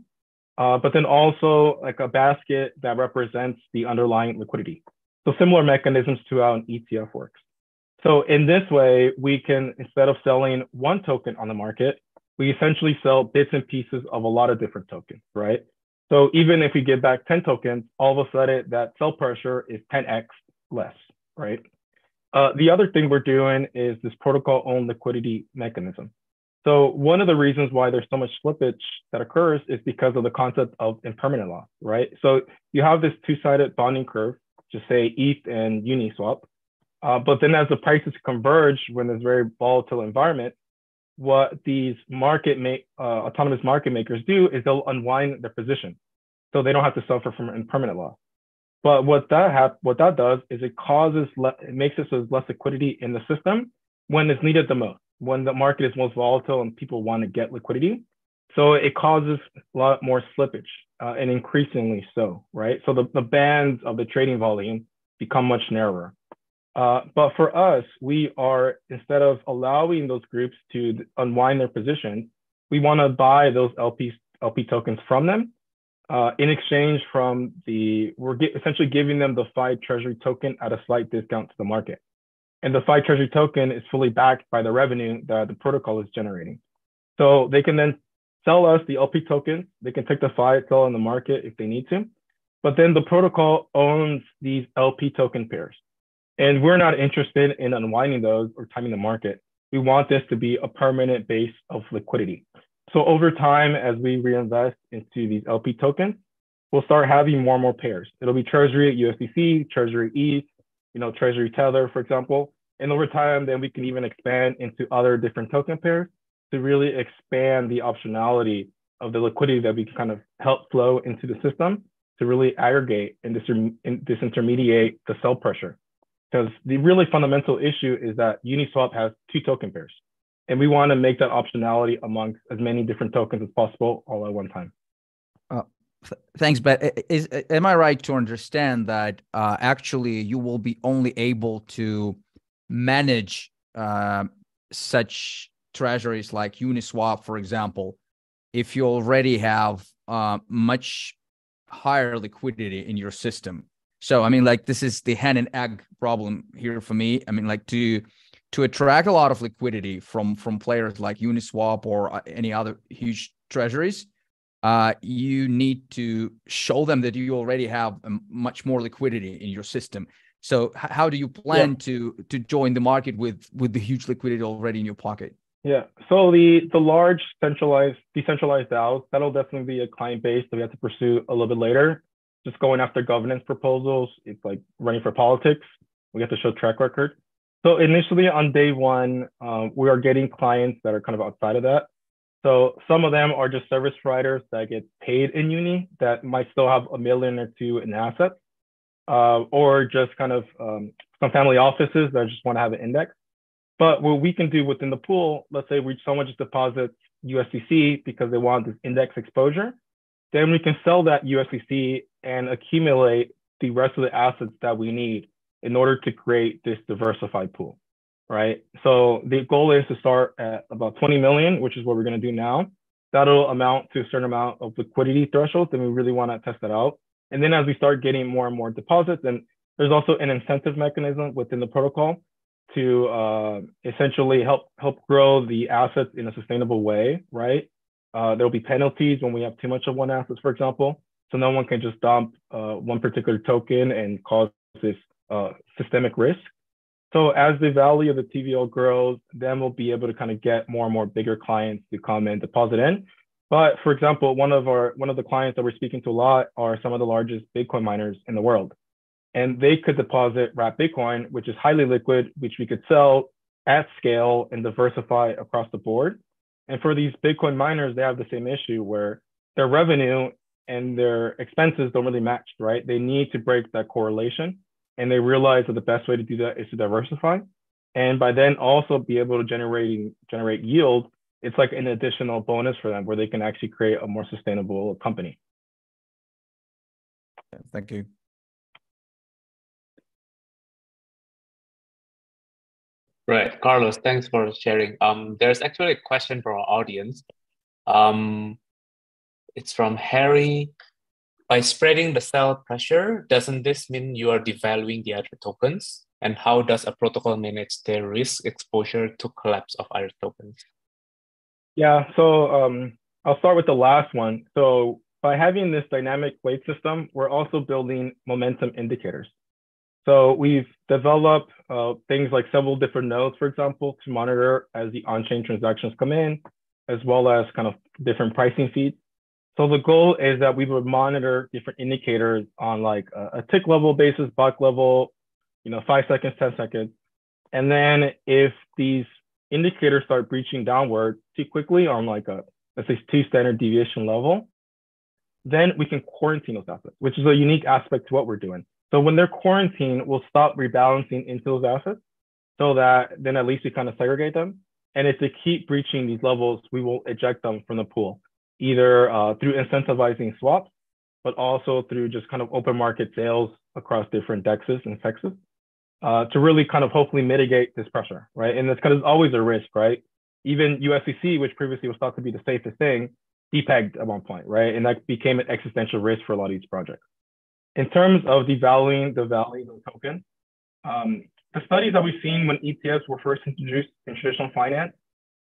uh, but then also like a basket that represents the underlying liquidity. So similar mechanisms to how an ETF works. So in this way, we can, instead of selling one token on the market, we essentially sell bits and pieces of a lot of different tokens, right? So even if we get back 10 tokens, all of a sudden that sell pressure is 10x less, right? Uh, the other thing we're doing is this protocol owned liquidity mechanism. So one of the reasons why there's so much slippage that occurs is because of the concept of impermanent loss, right? So you have this two-sided bonding curve, just say ETH and Uniswap. Uh, but then as the prices converge when there's very volatile environment, what these market uh, autonomous market makers do is they'll unwind their position. So they don't have to suffer from impermanent loss. But what that hap- what that does is it causes le- it makes it so there's less liquidity in the system when it's needed the most, when the market is most volatile and people want to get liquidity. So it causes a lot more slippage uh, and increasingly so, right? So the, the bands of the trading volume become much narrower. Uh, but for us, we are instead of allowing those groups to unwind their positions, we want to buy those LP LP tokens from them uh, in exchange from the, we're essentially giving them the Fyde treasury token at a slight discount to the market. And the Fyde treasury token is fully backed by the revenue that the protocol is generating. So they can then sell us the LP tokens. They can take the Fyde, sell on the market if they need to. But then the protocol owns these LP token pairs. And we're not interested in unwinding those or timing the market. We want this to be a permanent base of liquidity. So over time, as we reinvest into these LP tokens, we'll start having more and more pairs. It'll be Treasury at USDC, Treasury ETH, you know, Treasury Tether, for example. And over time, then we can even expand into other different token pairs to really expand the optionality of the liquidity that we can kind of help flow into the system to really aggregate and, disintermediate the sell pressure. Because the really fundamental issue is that Uniswap has two token pairs and we want to make that optionality amongst as many different tokens as possible all at one time. Uh, th- thanks, but is, am I right to understand that uh, actually you will be only able to manage uh, such treasuries like Uniswap, for example, if you already have uh, much higher liquidity in your system? So, I mean, like this is the hen and egg problem here for me. I mean, like to to attract a lot of liquidity from from players like Uniswap or uh, any other huge treasuries, uh, you need to show them that you already have much more liquidity in your system. So how do you plan yeah. to to join the market with with the huge liquidity already in your pocket? Yeah. So the the large centralized decentralized DAOs that'll definitely be a client base that we have to pursue a little bit later. Just going after governance proposals, it's like running for politics. We have to show track record. So initially on day one, um, we are getting clients that are kind of outside of that. So some of them are just service providers that get paid in uni that might still have a million or two in assets, uh, or just kind of um, some family offices that just want to have an index. But what we can do within the pool, let's say we someone just deposits USDC because they want this index exposure, then we can sell that USDC and accumulate the rest of the assets that we need in order to create this diversified pool, right? So the goal is to start at about 20 million, which is what we're going to do now. That'll amount to a certain amount of liquidity thresholds, and we really want to test that out. And then as we start getting more and more deposits, and there's also an incentive mechanism within the protocol to uh, essentially help help grow the assets in a sustainable way, right? Uh, there'll be penalties when we have too much of one asset, for example. So no one can just dump uh, one particular token and cause this uh, systemic risk. So as the value of the TVL grows, then we'll be able to kind of get more and more bigger clients to come and deposit in. But for example, one of our one of the clients that we're speaking to a lot are some of the largest Bitcoin miners in the world. And they could deposit wrapped Bitcoin, which is highly liquid, which we could sell at scale and diversify across the board. And for these Bitcoin miners, they have the same issue where their revenue and their expenses don't really match, right? They need to break that correlation. And they realize that the best way to do that is to diversify. And by then also be able to generate, generate yield, it's like an additional bonus for them where they can actually create a more sustainable company. Thank you. Right, Carlos, thanks for sharing. Um, there's actually a question for our audience. Um, it's from Harry. By spreading the sell pressure, doesn't this mean you are devaluing the other tokens? And how does a protocol manage their risk exposure to collapse of other tokens? Yeah, so um, I'll start with the last one. So by having this dynamic weight system, we're also building momentum indicators. So we've developed uh, things like several different nodes, for example, to monitor as the on-chain transactions come in, as well as kind of different pricing feeds. So the goal is that we would monitor different indicators on like a, a tick level basis, buck level, you know, five seconds, 10 seconds. And then if these indicators start breaching downward too quickly on like a, let's say two standard deviation level, then we can quarantine those assets, which is a unique aspect to what we're doing. So when they're quarantined, we'll stop rebalancing into those assets so that then at least we kind of segregate them. And if they keep breaching these levels, we will eject them from the pool, either uh, through incentivizing swaps, but also through just kind of open market sales across different dexes and cexes uh, to really kind of hopefully mitigate this pressure, right? And it's kind of always a risk, right? Even USDC, which previously was thought to be the safest thing, depegged at one point, right? And that became an existential risk for a lot of these projects. In terms of devaluing the value of the token, um, the studies that we've seen when ETFs were first introduced in traditional finance,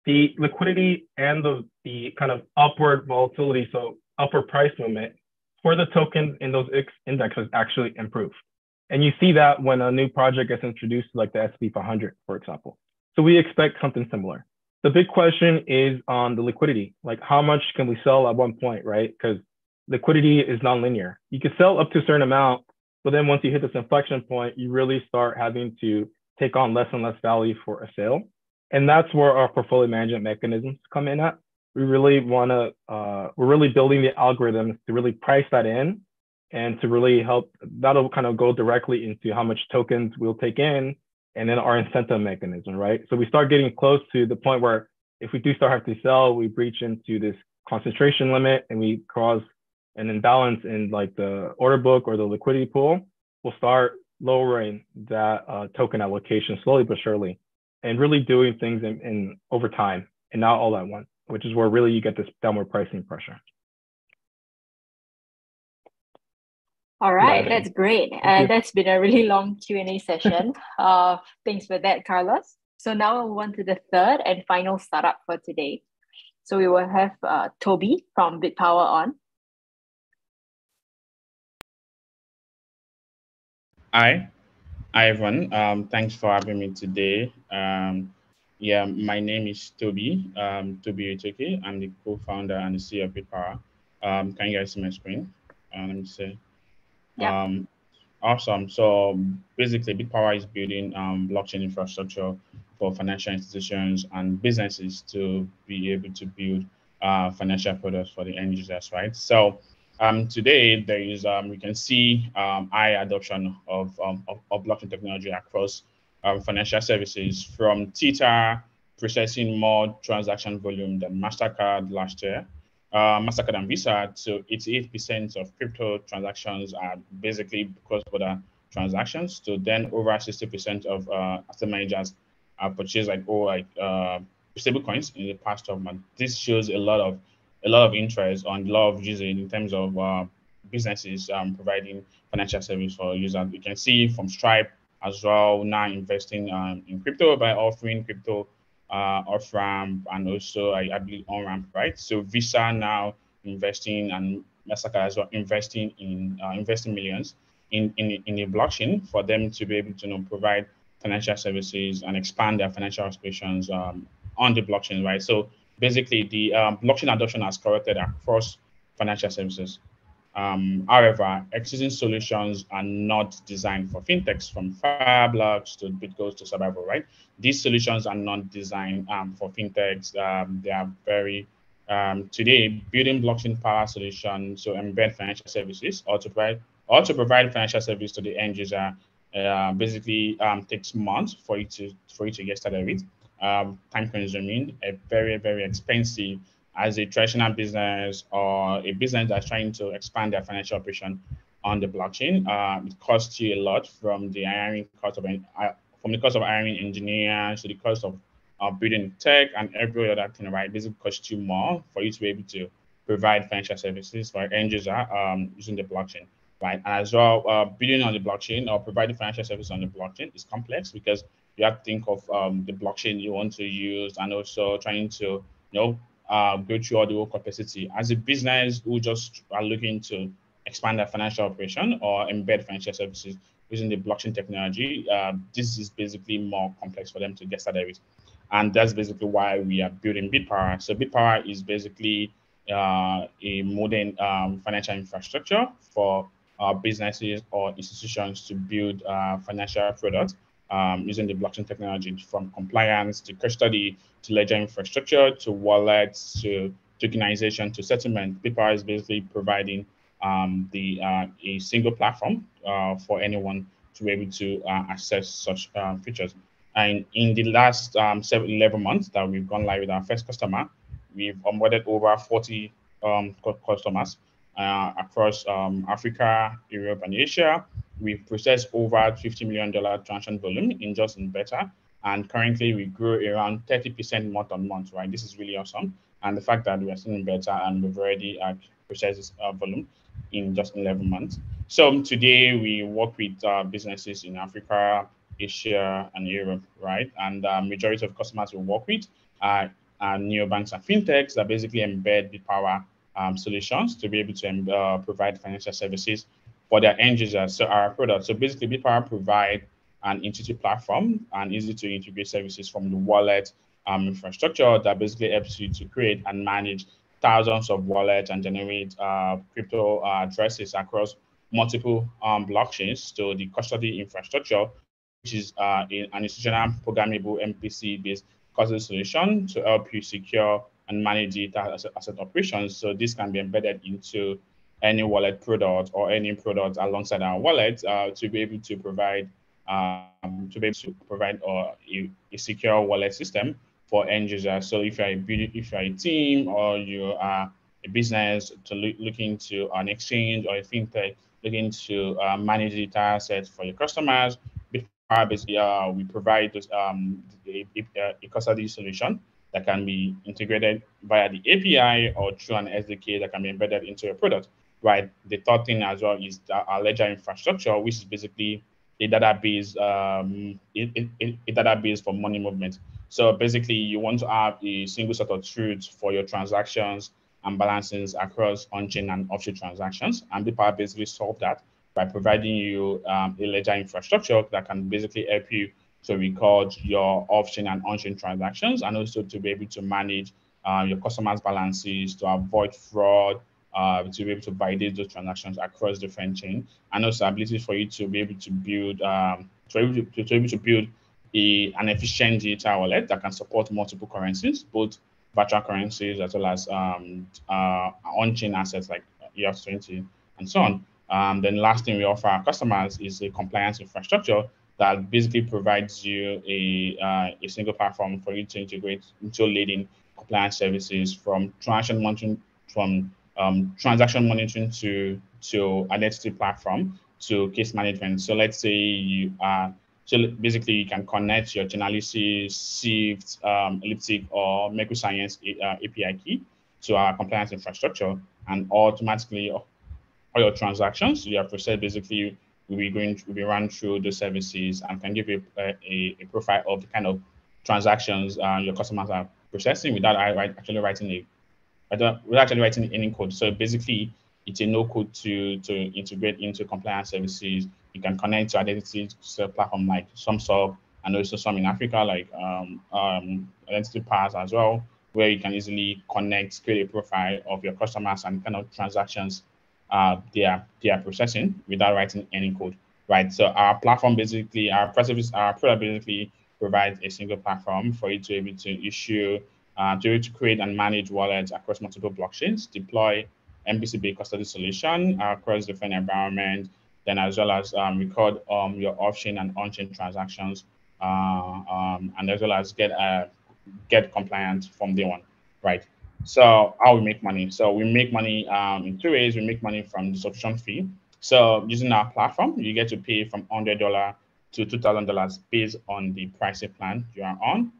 the liquidity and the, the kind of upward volatility, so upward price movement for the tokens in those indexes actually improve. And you see that when a new project gets introduced, like the S&P 500, for example. So we expect something similar. The big question is on the liquidity, like how much can we sell at one point, right? Because liquidity is nonlinear. You can sell up to a certain amount, but then once you hit this inflection point, you really start having to take on less and less value for a sale. And that's where our portfolio management mechanisms come in at. We really want to, uh, we're really building the algorithms to really price that in and to really help, that'll kind of go directly into how much tokens we'll take in and then our incentive mechanism, right? So we start getting close to the point where if we do start having to sell, we breach into this concentration limit and we cause an imbalance in like the order book or the liquidity pool, we'll start lowering that uh, token allocation slowly but surely and really doing things in, in over time and not all at once, which is where really you get this downward pricing pressure. All right, that's great. Uh, that's been a really long Q&A session. uh, thanks for that, Carlos. So now we'll move on to the third and final startup for today. So we will have uh, Toby from Bitpowr on. Hi. Hi, everyone. Um, thanks for having me today. Um, yeah, my name is Toby, um, Toby Itoke. I'm the co-founder and the CEO of Bitpowr. Um, can you guys see my screen? Uh, let me see. Yeah. Um, awesome. So basically, Bitpowr is building um, blockchain infrastructure for financial institutions and businesses to be able to build uh, financial products for the end users, right? So um, today, there is, um, we can see um, high adoption of, um, of, of, blockchain technology across um, financial services from Tether processing more transaction volume than MasterCard last year. Uh, MasterCard and Visa, so 88% of crypto transactions are basically cross-border transactions. So then over 60% of uh, asset managers have purchased like, oh, like uh, stable coins in the past 12 months. This shows a lot of a lot of interest on a lot of usage in terms of uh, businesses um, providing financial service for users. You can see from Stripe as well now investing um, in crypto by offering crypto uh, off ramp and also I, I believe on ramp, right? So Visa now investing and Mastercard as well investing in uh, investing millions in, in in a blockchain for them to be able to you know, provide financial services and expand their financial aspirations um, on the blockchain, right? So basically, the um, blockchain adoption has corrected across financial services. Um, however, existing solutions are not designed for fintechs from Fireblocks to BitGoes to Survival, right? These solutions are not designed um, for fintechs. Um, they are very, um, today, building blockchain power solutions to embed financial services or to provide, or to provide financial service to the end user uh, basically um, takes months for you to for you to get started with. Um, time consuming, a very very expensive as a traditional business or a business that's trying to expand their financial operation on the blockchain. Uh, it costs you a lot from the hiring cost of uh, from the cost of hiring engineers to the cost of uh, building tech and every other thing. Right, basically costs you more for you to be able to provide financial services for end user um, using the blockchain right? And as well, uh, building on the blockchain or providing financial services on the blockchain is complex because you have to think of um, the blockchain you want to use and also trying to, you know, uh, go through all the whole complexity. As a business who just are looking to expand their financial operation or embed financial services using the blockchain technology, uh, this is basically more complex for them to get started with. And that's basically why we are building Bitpowr. So Bitpowr is basically uh, a modern um, financial infrastructure for uh, businesses or institutions to build uh, financial products um, using the blockchain technology from compliance to custody to ledger infrastructure to wallets to tokenization to settlement. Bitpowr is basically providing um, the uh, a single platform uh, for anyone to be able to uh, access such uh, features. And in the last um, seven, 11 months that we've gone live with our first customer, we've onboarded over 40 um, customers uh, across um, Africa, Europe, and Asia. We've processed over $50 million transaction volume in just in beta. And currently we grew around 30% month on month, right? This is really awesome. And the fact that we are in beta and we've already uh, processed this uh, volume in just 11 months. So today we work with uh, businesses in Africa, Asia, and Europe, right? And uh, majority of customers we work with are, are neobanks and fintechs that basically embed the power um, solutions to be able to uh, provide financial services for their end users. So our product, so basically Bitpowr provide an intuitive platform and easy to integrate services from the wallet um, infrastructure that basically helps you to create and manage thousands of wallets and generate uh, crypto uh, addresses across multiple um, blockchains to the custody infrastructure, which is uh, an institutional programmable MPC-based custody solution to help you secure and manage as asset operations. So this can be embedded into any wallet product or any product alongside our wallet uh, to be able to provide um, to be able to provide uh, a, a, secure wallet system for end users. So if you're a if you're a team or you are a business to look, looking to an exchange or a fintech looking to uh, manage data assets for your customers, basically uh, we provide this, um, a, a, a custody solution that can be integrated via the API or through an SDK that can be embedded into your product, right? The third thing as well is our ledger infrastructure, which is basically a database, um, a, a, a database for money movement. So basically, you want to have a single set of truths for your transactions and balances across on-chain and off-chain transactions. And Bitpowr basically solve that by providing you um, a ledger infrastructure that can basically help you to record your off-chain and on-chain transactions, and also to be able to manage uh, your customers' balances, to avoid fraud, uh, to be able to validate those transactions across different chains, and also ability for you to be able to build, um, to, be able to, to, able to build a, an efficient digital wallet that can support multiple currencies, both virtual currencies as well as um, uh, on-chain assets like ERC20 and so on. Um, then last thing we offer our customers is a compliance infrastructure that basically provides you a, uh, a single platform for you to integrate into leading compliance services from transaction monitoring, from um, transaction monitoring to to identity platform to case management. So let's say you are so basically you can connect your Chainalysis, Sift, um, Elliptic, or Merkle Science uh, API key to our compliance infrastructure, and automatically all your transactions you have processed basically we'll be going, we'll be run through the services and can give you a, a, a profile of the kind of transactions uh, your customers are processing without actually writing a, without actually writing any code. So basically, it's a no code to to integrate into compliance services. You can connect to identity platform like SumSub and also some in Africa, like um, um, Identity Pass as well, where you can easily connect, create a profile of your customers and kind of transactions uh, they are they are processing without writing any code, right? So our platform basically, our service, our product basically provides a single platform for you to be able to issue, uh, to to create and manage wallets across multiple blockchains, deploy MPC-based custody solution across different environments, then as well as um, record um, your off-chain and on-chain transactions, uh, um, and as well as get uh, get compliant from day one, right? So how we make money? So we make money um, in two ways. We make money from the subscription fee. So using our platform, you get to pay from hundred dollar to two thousand dollars based on the pricing plan you are on,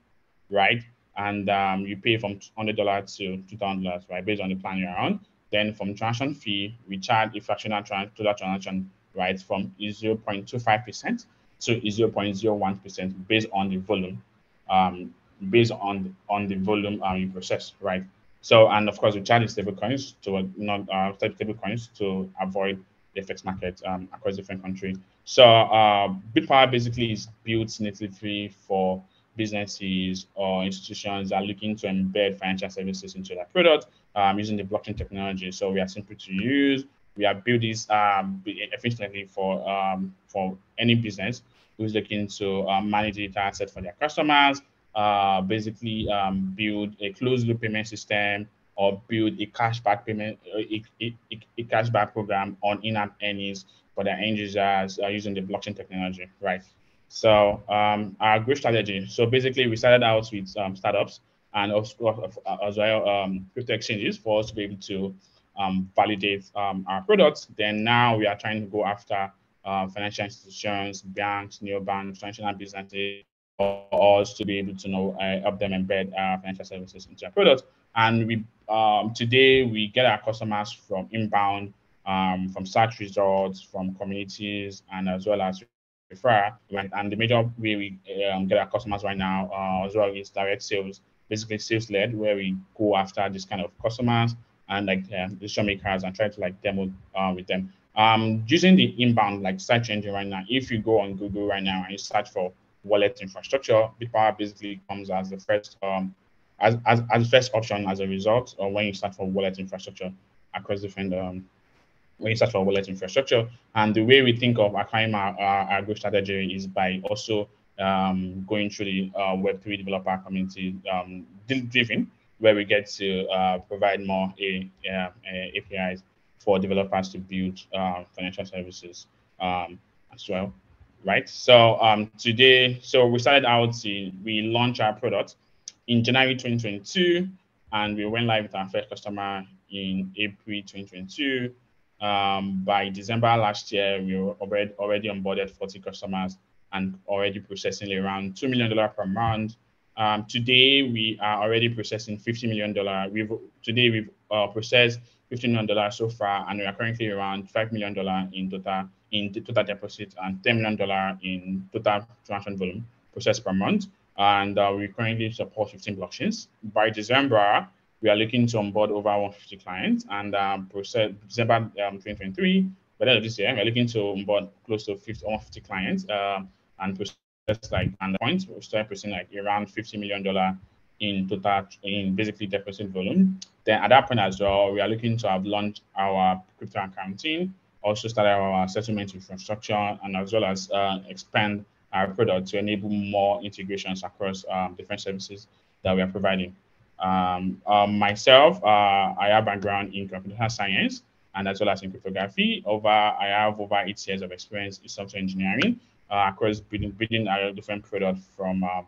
right? And um, you pay from hundred dollar to two thousand dollars, right, based on the plan you're on. Then from transaction fee, we charge a fractional trans- total transaction, right, from 0.25% to 0.01% based on the volume, um, based on on the volume um, you process, right? So, and of course, we charge stable coins to not uh, stable coins to avoid the FX market um, across different countries. So, uh, Bitpowr basically is built natively for businesses or institutions are looking to embed financial services into their product um, using the blockchain technology. So, we are simple to use. We are built this um, efficiently for um, for any business who's looking to um, manage the asset for their customers uh, basically um, build a closed loop payment system or build a cashback payment, uh, a, a, a cashback program on in-app earnings for their end users uh, using the blockchain technology, right? So um, our growth strategy. So basically, we started out with um, startups and also as well um, crypto exchanges for us to be able to um, validate um, our products. Then now we are trying to go after uh, financial institutions, banks, neobanks, traditional businesses, for us to be able to know uh, help them embed our financial services into our products. And we today we get our customers from inbound, from search results, from communities, and as well as refer. Right? And the major way we um, get our customers right now uh, as well is direct sales, basically sales led, where we go after this kind of customers and like um, decision makers and try to like demo uh, with them. Um, using the inbound like search engine right now, if you go on Google right now and you search for wallet infrastructure, Bitpowr basically comes as the first um, as, as, as the first option as a result or when you start for wallet infrastructure across different um, when you start for wallet infrastructure. And the way we think of acquiring our, our, our growth strategy is by also um, going through the uh, Web3 developer community um, driven, where we get to uh, provide more a, uh, APIs for developers to build uh, financial services um, as well right? So um, today, so we started out, to, we launched our product in January 2022, and we went live with our first customer in April 2022. Um, by December last year, we were already, already onboarded 40 customers and already processing around $2 million per month. Um, today, we are already processing $50 million. We've, today, we've uh, processed $15 million so far, and we are currently around $5 million in total in total deposit and $10 million in total transaction volume processed per month. And uh, we currently support 15 blockchains. By December, we are looking to onboard over 150 clients and um, process December um, 2023. By the end of this year, we're looking to onboard close to 50, 150 clients uh, and process like and the points we start processing like around 50 million dollar in total in basically deposit volume. Then at that point as well, we are looking to have launched our crypto accounting also started our settlement infrastructure and as well as uh, expand our product to enable more integrations across um, different services that we are providing. Um, um, myself, uh, I have a background in computer science and as well as in cryptography. Over, I have over eight years of experience in software engineering uh, across building, building different products from uh,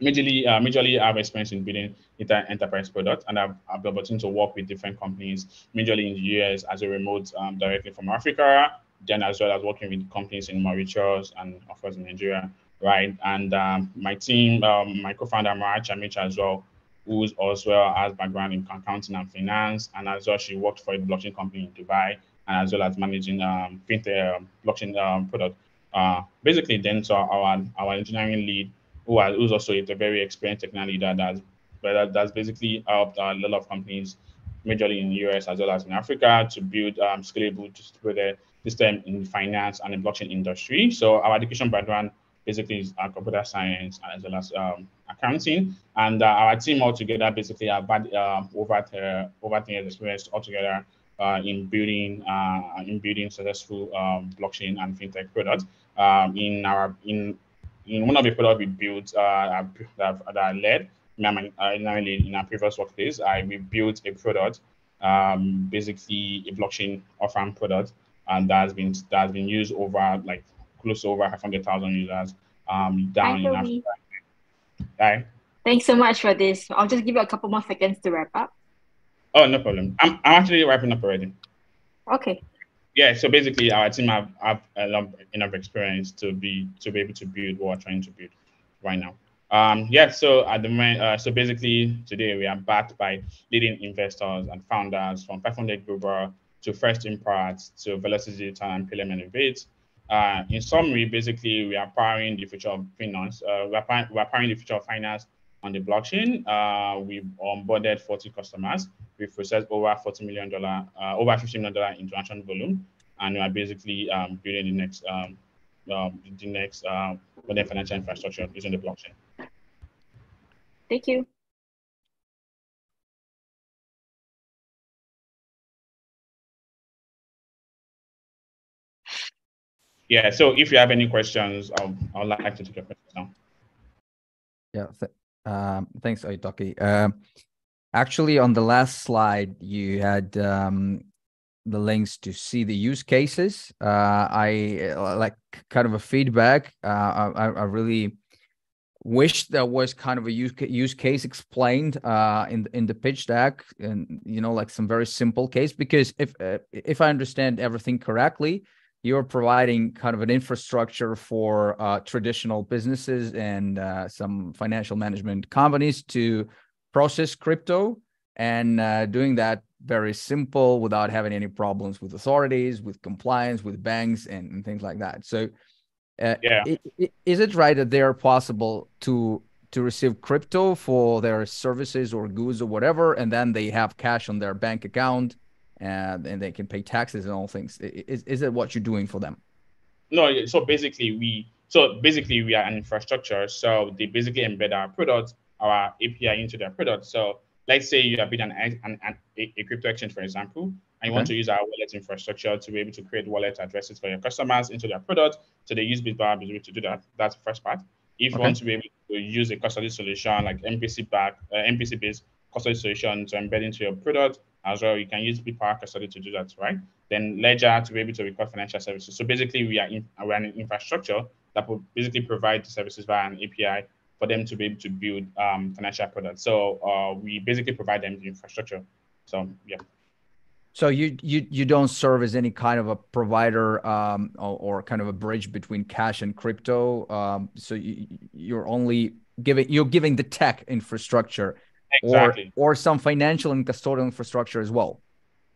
majorly, uh, majorly I have experience in building enterprise products, and I've, I've been able to work with different companies, majorly in the US as a remote um, directly from Africa, then as well as working with companies in Mauritius and of course in Nigeria, right? And um, my team, um, my co-founder Marach Amicha as well, who's also has background in accounting and finance, and as well she worked for a blockchain company in Dubai, and as well as managing um, fintech um, blockchain um, product. Uh, basically, then so our our engineering lead who are, who's also a very experienced technical leader that's, that, that's basically helped a lot of companies, majorly in the US as well as in Africa, to build um, scalable distributed system in finance and the blockchain industry. So our education background basically uh, computer science as well as um, accounting. And uh, our team altogether basically have had uh, over the, over 10 years experience altogether uh, in building uh, in building successful um, blockchain and fintech products. Um, in our in in one of the products we built uh, that, that I led in our previous workplace, I we built a product, um, basically a blockchain off-ramp product, and that has been that has been used over like close to over 500,000 users um, down in Africa. Right. Thanks so much for this. I'll just give you a couple more seconds to wrap up. Oh, no problem. I'm, I'm actually wrapping up already. Okay. Yeah, so basically our team have, have a lot enough experience to be to be able to build what we're trying to build right now. Um, yeah, so at the moment, uh, so basically today we are backed by leading investors and founders from 500 Global to First Impact to Velocity Digital and Pillar Innovate. Uh, in summary, basically, we are powering the future of finance. Uh, we, are, we are powering the future of finance on the blockchain. Uh, we've onboarded 40 customers. We've processed over $40 million, uh, over $50 million in transaction volume. And we are basically um, building the next, um, um, the next uh, modern financial infrastructure using the blockchain. Thank you. Yeah, so if you have any questions, I'll, I'd like to take your questions now. Yeah, th um, thanks, Oitoki. Uh, actually, on the last slide, you had um, the links to see the use cases. Uh, I uh, like kind of a feedback. Uh, I, I really wish there was kind of a use, use case explained uh, in in the pitch deck, and you know, like some very simple case. Because if uh, if I understand everything correctly, you're providing kind of an infrastructure for uh, traditional businesses and uh, some financial management companies to process crypto and uh, doing that very simple without having any problems with authorities with compliance with banks and, and things like that so uh, yeah. is it right that they are possible to to receive crypto for their services or goods or whatever and then they have cash on their bank account and, and they can pay taxes and all things. Is, is it what you're doing for them? No, so basically we so basically we are an infrastructure. So they basically embed our product, our API into their product. So let's say you have been an, an, an a, crypto exchange, for example, and you okay. want to use our wallet infrastructure to be able to create wallet addresses for your customers into their product. So they use Bitpowr to do that. That's the first part. If okay. you want to be able to use a custody solution like MPC back, uh, MPC based custody solution to embed into your product, as well. You can use Bitpowr Custody to do that, right? Then Ledger to be able to record financial services. So basically, we are in, we're an infrastructure that will basically provide the services via an API for them to be able to build um, financial products. So uh, we basically provide them the infrastructure. So yeah. So you you you don't serve as any kind of a provider um, or, or, kind of a bridge between cash and crypto. Um, so you, you're only giving you're giving the tech infrastructure exactly. or or some financial and custodial infrastructure as well.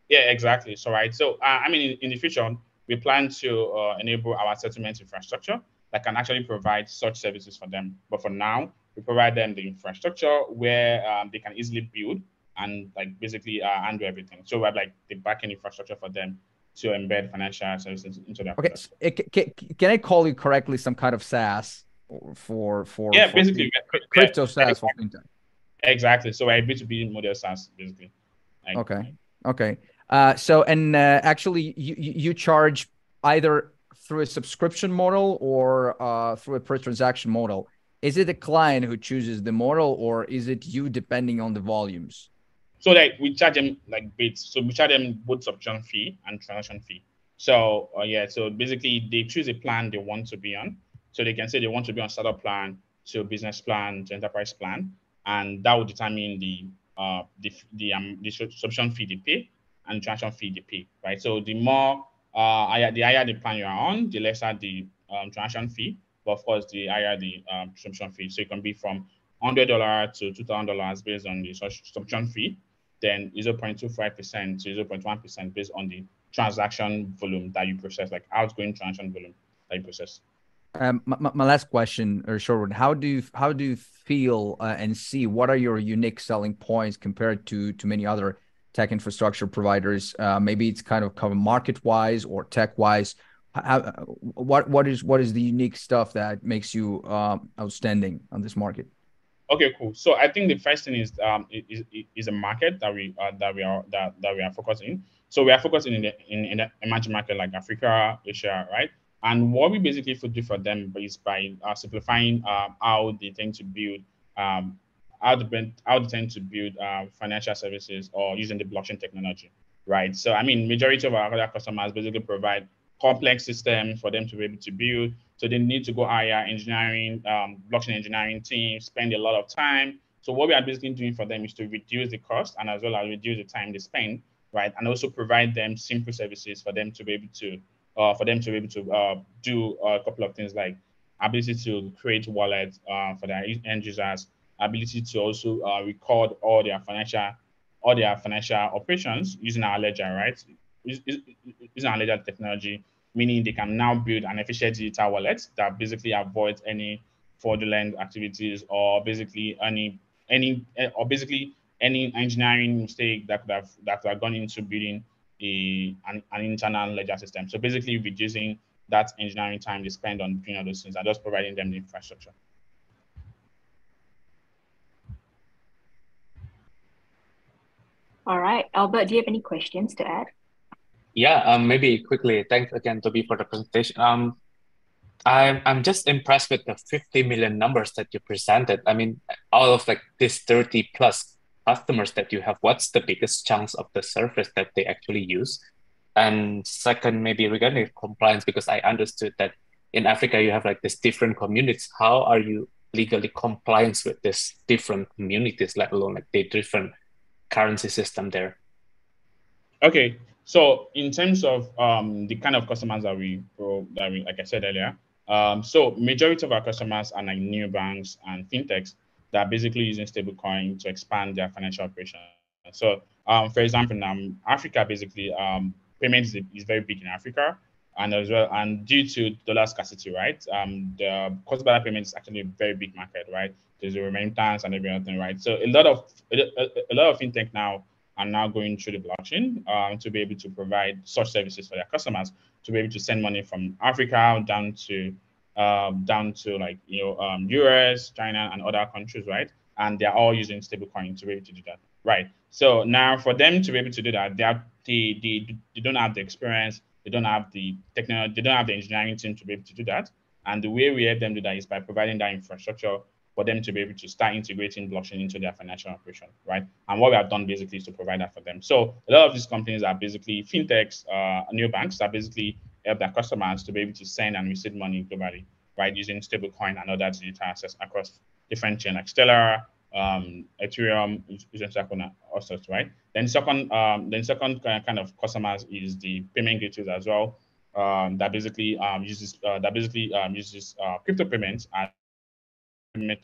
Yeah, exactly. So right. So uh, I mean, in, in, the future, we plan to uh, enable our settlement infrastructure that can actually provide such services for them. But for now, we provide them the infrastructure where um, they can easily build and like basically uh, handle everything. So we have like the backend infrastructure for them to embed financial services into their. Okay, so can, can I call you correctly? Some kind of SaaS for for yeah, for basically crypto yeah, SaaS for fintech. Exactly. So we're B2B model SaaS basically. Like, okay. Okay. Uh, so and uh, actually you you charge either through a subscription model or uh, through a per transaction model. Is it the client who chooses the model or is it you depending on the volumes? So like we charge them like bits. So we charge them both subscription fee and transaction fee. So uh, yeah, so basically they choose a plan they want to be on. So they can say they want to be on startup plan to business plan to enterprise plan and that will determine the uh, the the, um, the subscription fee they pay and transaction fee they pay, right? So the more uh, higher, the higher the plan you are on, the lesser the um, transaction fee, but of course the higher the um, subscription fee. So it can be from hundred dollar to two thousand dollars based on the subscription fee, then 0.25% to 0.1% based on the transaction volume that you process, like outgoing transaction volume that you process. Um, my, my, last question, or Sherwood, how do you how do you feel uh, and see what are your unique selling points compared to to many other tech infrastructure providers? Uh, maybe it's kind of cover market wise or tech wise. how, what what is what is the unique stuff that makes you um, outstanding on this market? Okay, cool. So I think the first thing is um is, is a market that we uh, that we are that, that we are focusing. So we are focusing in the in, in the emerging market like Africa, Asia, right? And what we basically do for them is by uh, simplifying uh, how they tend to build um, how they, how they tend to build uh, financial services or using the blockchain technology, right? So I mean, majority of our other customers basically provide complex systems for them to be able to build. So they need to go hire engineering, um, blockchain engineering team, spend a lot of time. So what we are basically doing for them is to reduce the cost and as well as reduce the time they spend, right? And also provide them simple services for them to be able to, uh, for them to be able to uh, do a couple of things like ability to create wallets uh, for their end users, ability to also uh, record all their financial, all their financial operations using our ledger, right? using our ledger technology, meaning they can now build an efficient digital wallet that basically avoids any fraudulent activities or basically any any or basically any engineering mistake that could have that could have gone into building a an, an internal ledger system. So basically reducing that engineering time they spend on doing all those things and just providing them the infrastructure. All right, Albert, do you have any questions to add? Yeah, um, maybe quickly. Thanks again, Toby, for the presentation. Um, I'm I'm just impressed with the 50 million numbers that you presented. I mean, out of like this 30 plus customers that you have, what's the biggest chunks of the service that they actually use? And second, maybe regarding compliance, because I understood that in Africa you have like these different communities. How are you legally compliant with these different communities, let alone like the different currency system there? Okay, so in terms of um, the kind of customers that we, that we, like I said earlier, um, so majority of our customers are like new banks and fintechs that are basically using stablecoin to expand their financial operations. So, um, for example, um, Africa basically um, payments is, is very big in Africa, and as well, and due to dollar scarcity, right? Um, the cross-border payments is actually a very big market, right? There's the remittance and everything, right? So a lot of a, a lot of fintech now are now going through the blockchain um, to be able to provide such services for their customers, to be able to send money from Africa down to um, down to like you know um, US, China, and other countries, right? And they're all using stablecoin to be able to do that, right? So now for them to be able to do that, they are, they, they, they don't have the experience, they don't have the technology, they don't have the engineering team to be able to do that. And the way we help them do that is by providing that infrastructure for them to be able to start integrating blockchain into their financial operation, right? And what we have done basically is to provide that for them. So a lot of these companies are basically fintechs, uh, new banks that basically help their customers to be able to send and receive money globally, right? Using stablecoin and other digital assets across different chains like Stellar, um, Ethereum, using Sakuna, also, right? Then second, um, then second kind of customers is the payment gateways as well. Um, that basically um, uses uh, that basically um, uses uh, crypto payments and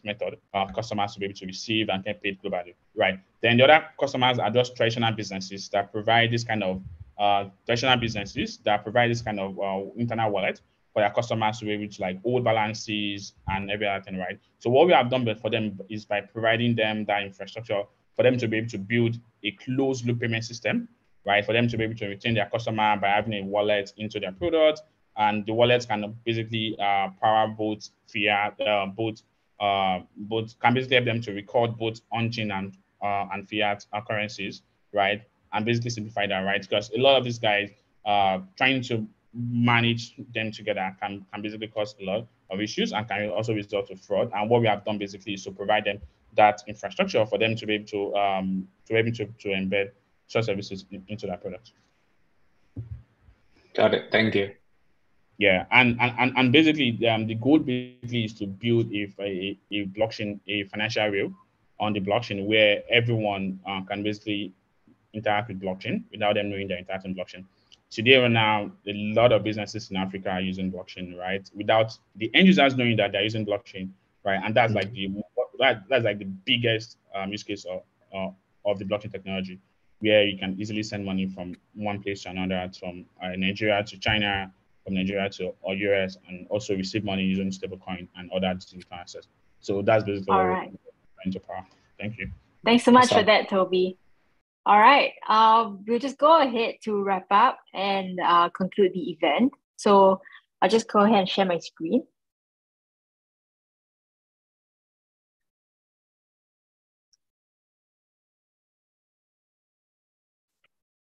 method uh, customers to be able to receive and get paid globally, right? Then the other customers are just traditional businesses that provide this kind of uh, traditional businesses that provide this kind of uh, internal wallet for their customers to be able to like hold balances and every other thing, right? So what we have done for them is by providing them that infrastructure for them to be able to build a closed loop payment system, right? For them to be able to retain their customer by having a wallet into their product. And the wallet can basically uh, power both fiat, uh, both uh, both can basically help them to record both on-chain and uh, and fiat currencies, right? And basically simplify that, right? Because a lot of these guys uh, trying to manage them together can, can basically cause a lot of issues and can also result to fraud. And what we have done basically is to provide them that infrastructure for them to be able to um, to be able to, to embed such services into that product. Got it. Thank you. Yeah, and and, and basically um, the goal basically is to build a, a, a blockchain, a financial rail on the blockchain where everyone uh, can basically interact with blockchain without them knowing they're interacting with blockchain. Today right now, a lot of businesses in Africa are using blockchain, right? Without the end users knowing that they're using blockchain, right? And that's like the that, that's like the biggest um, use case of, uh, of the blockchain technology, where you can easily send money from one place to another, from uh, Nigeria to China, from Nigeria to or US and also receive money using stablecoin and other digital assets. So that's basically All right. Thank you. Thanks so much for that, Toby. All right, uh, we'll just go ahead to wrap up and uh, conclude the event. So I'll just go ahead and share my screen.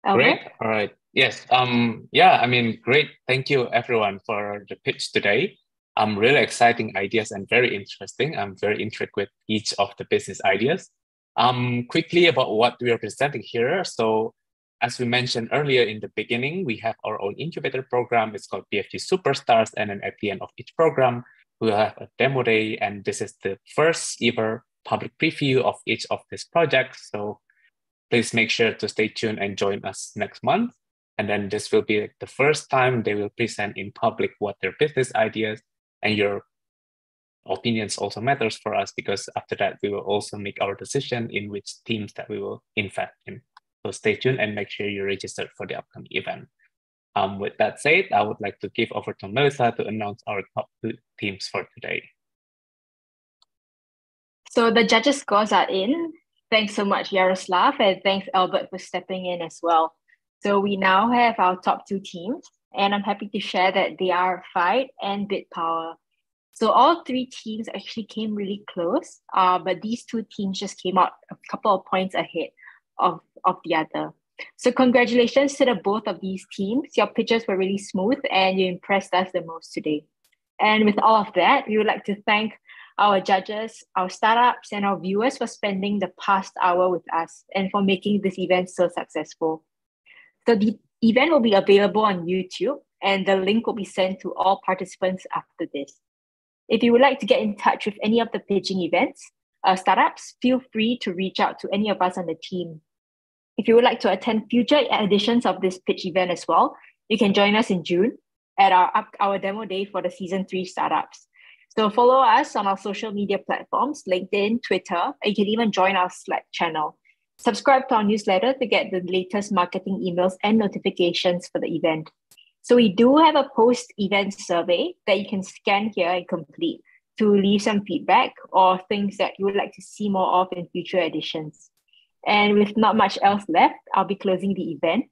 Great. All right. Yes. Um. Yeah. I mean, great. Thank you, everyone, for the pitch today. Um, really exciting ideas and very interesting. I'm very intrigued with each of the business ideas. Um, quickly about what we are presenting here. So, as we mentioned earlier in the beginning, we have our own incubator program. It's called BFG Superstars, and then at the end of each program, we'll have a demo day, and this is the first ever public preview of each of these projects. So please make sure to stay tuned and join us next month. And then this will be the first time they will present in public what their business ideas and your opinions also matters for us because after that we will also make our decision in which teams that we will invest in. So stay tuned and make sure you register for the upcoming event. Um, with that said, I would like to give over to Melissa to announce our top two teams for today. So the judges' scores are in. Thanks so much, Yaroslav, and thanks, Albert, for stepping in as well. So we now have our top two teams, and I'm happy to share that they are Fyde and Bitpowr. So all three teams actually came really close, uh, but these two teams just came out a couple of points ahead of, of the other. So congratulations to the both of these teams. Your pitches were really smooth and you impressed us the most today. And with all of that, we would like to thank our judges, our startups, and our viewers for spending the past hour with us and for making this event so successful. So the event will be available on YouTube and the link will be sent to all participants after this. If you would like to get in touch with any of the pitching events, uh, startups, feel free to reach out to any of us on the team. If you would like to attend future editions of this pitch event as well, you can join us in June at our, our demo day for the season three startups. So follow us on our social media platforms, LinkedIn, Twitter, and you can even join our Slack channel. Subscribe to our newsletter to get the latest marketing emails and notifications for the event. So we do have a post-event survey that you can scan here and complete to leave some feedback or things that you would like to see more of in future editions. And with not much else left, I'll be closing the event.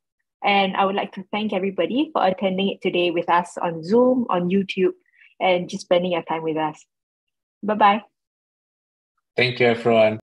And I would like to thank everybody for attending it today with us on Zoom, on YouTube, and just spending your time with us. Bye bye. Thank you, everyone.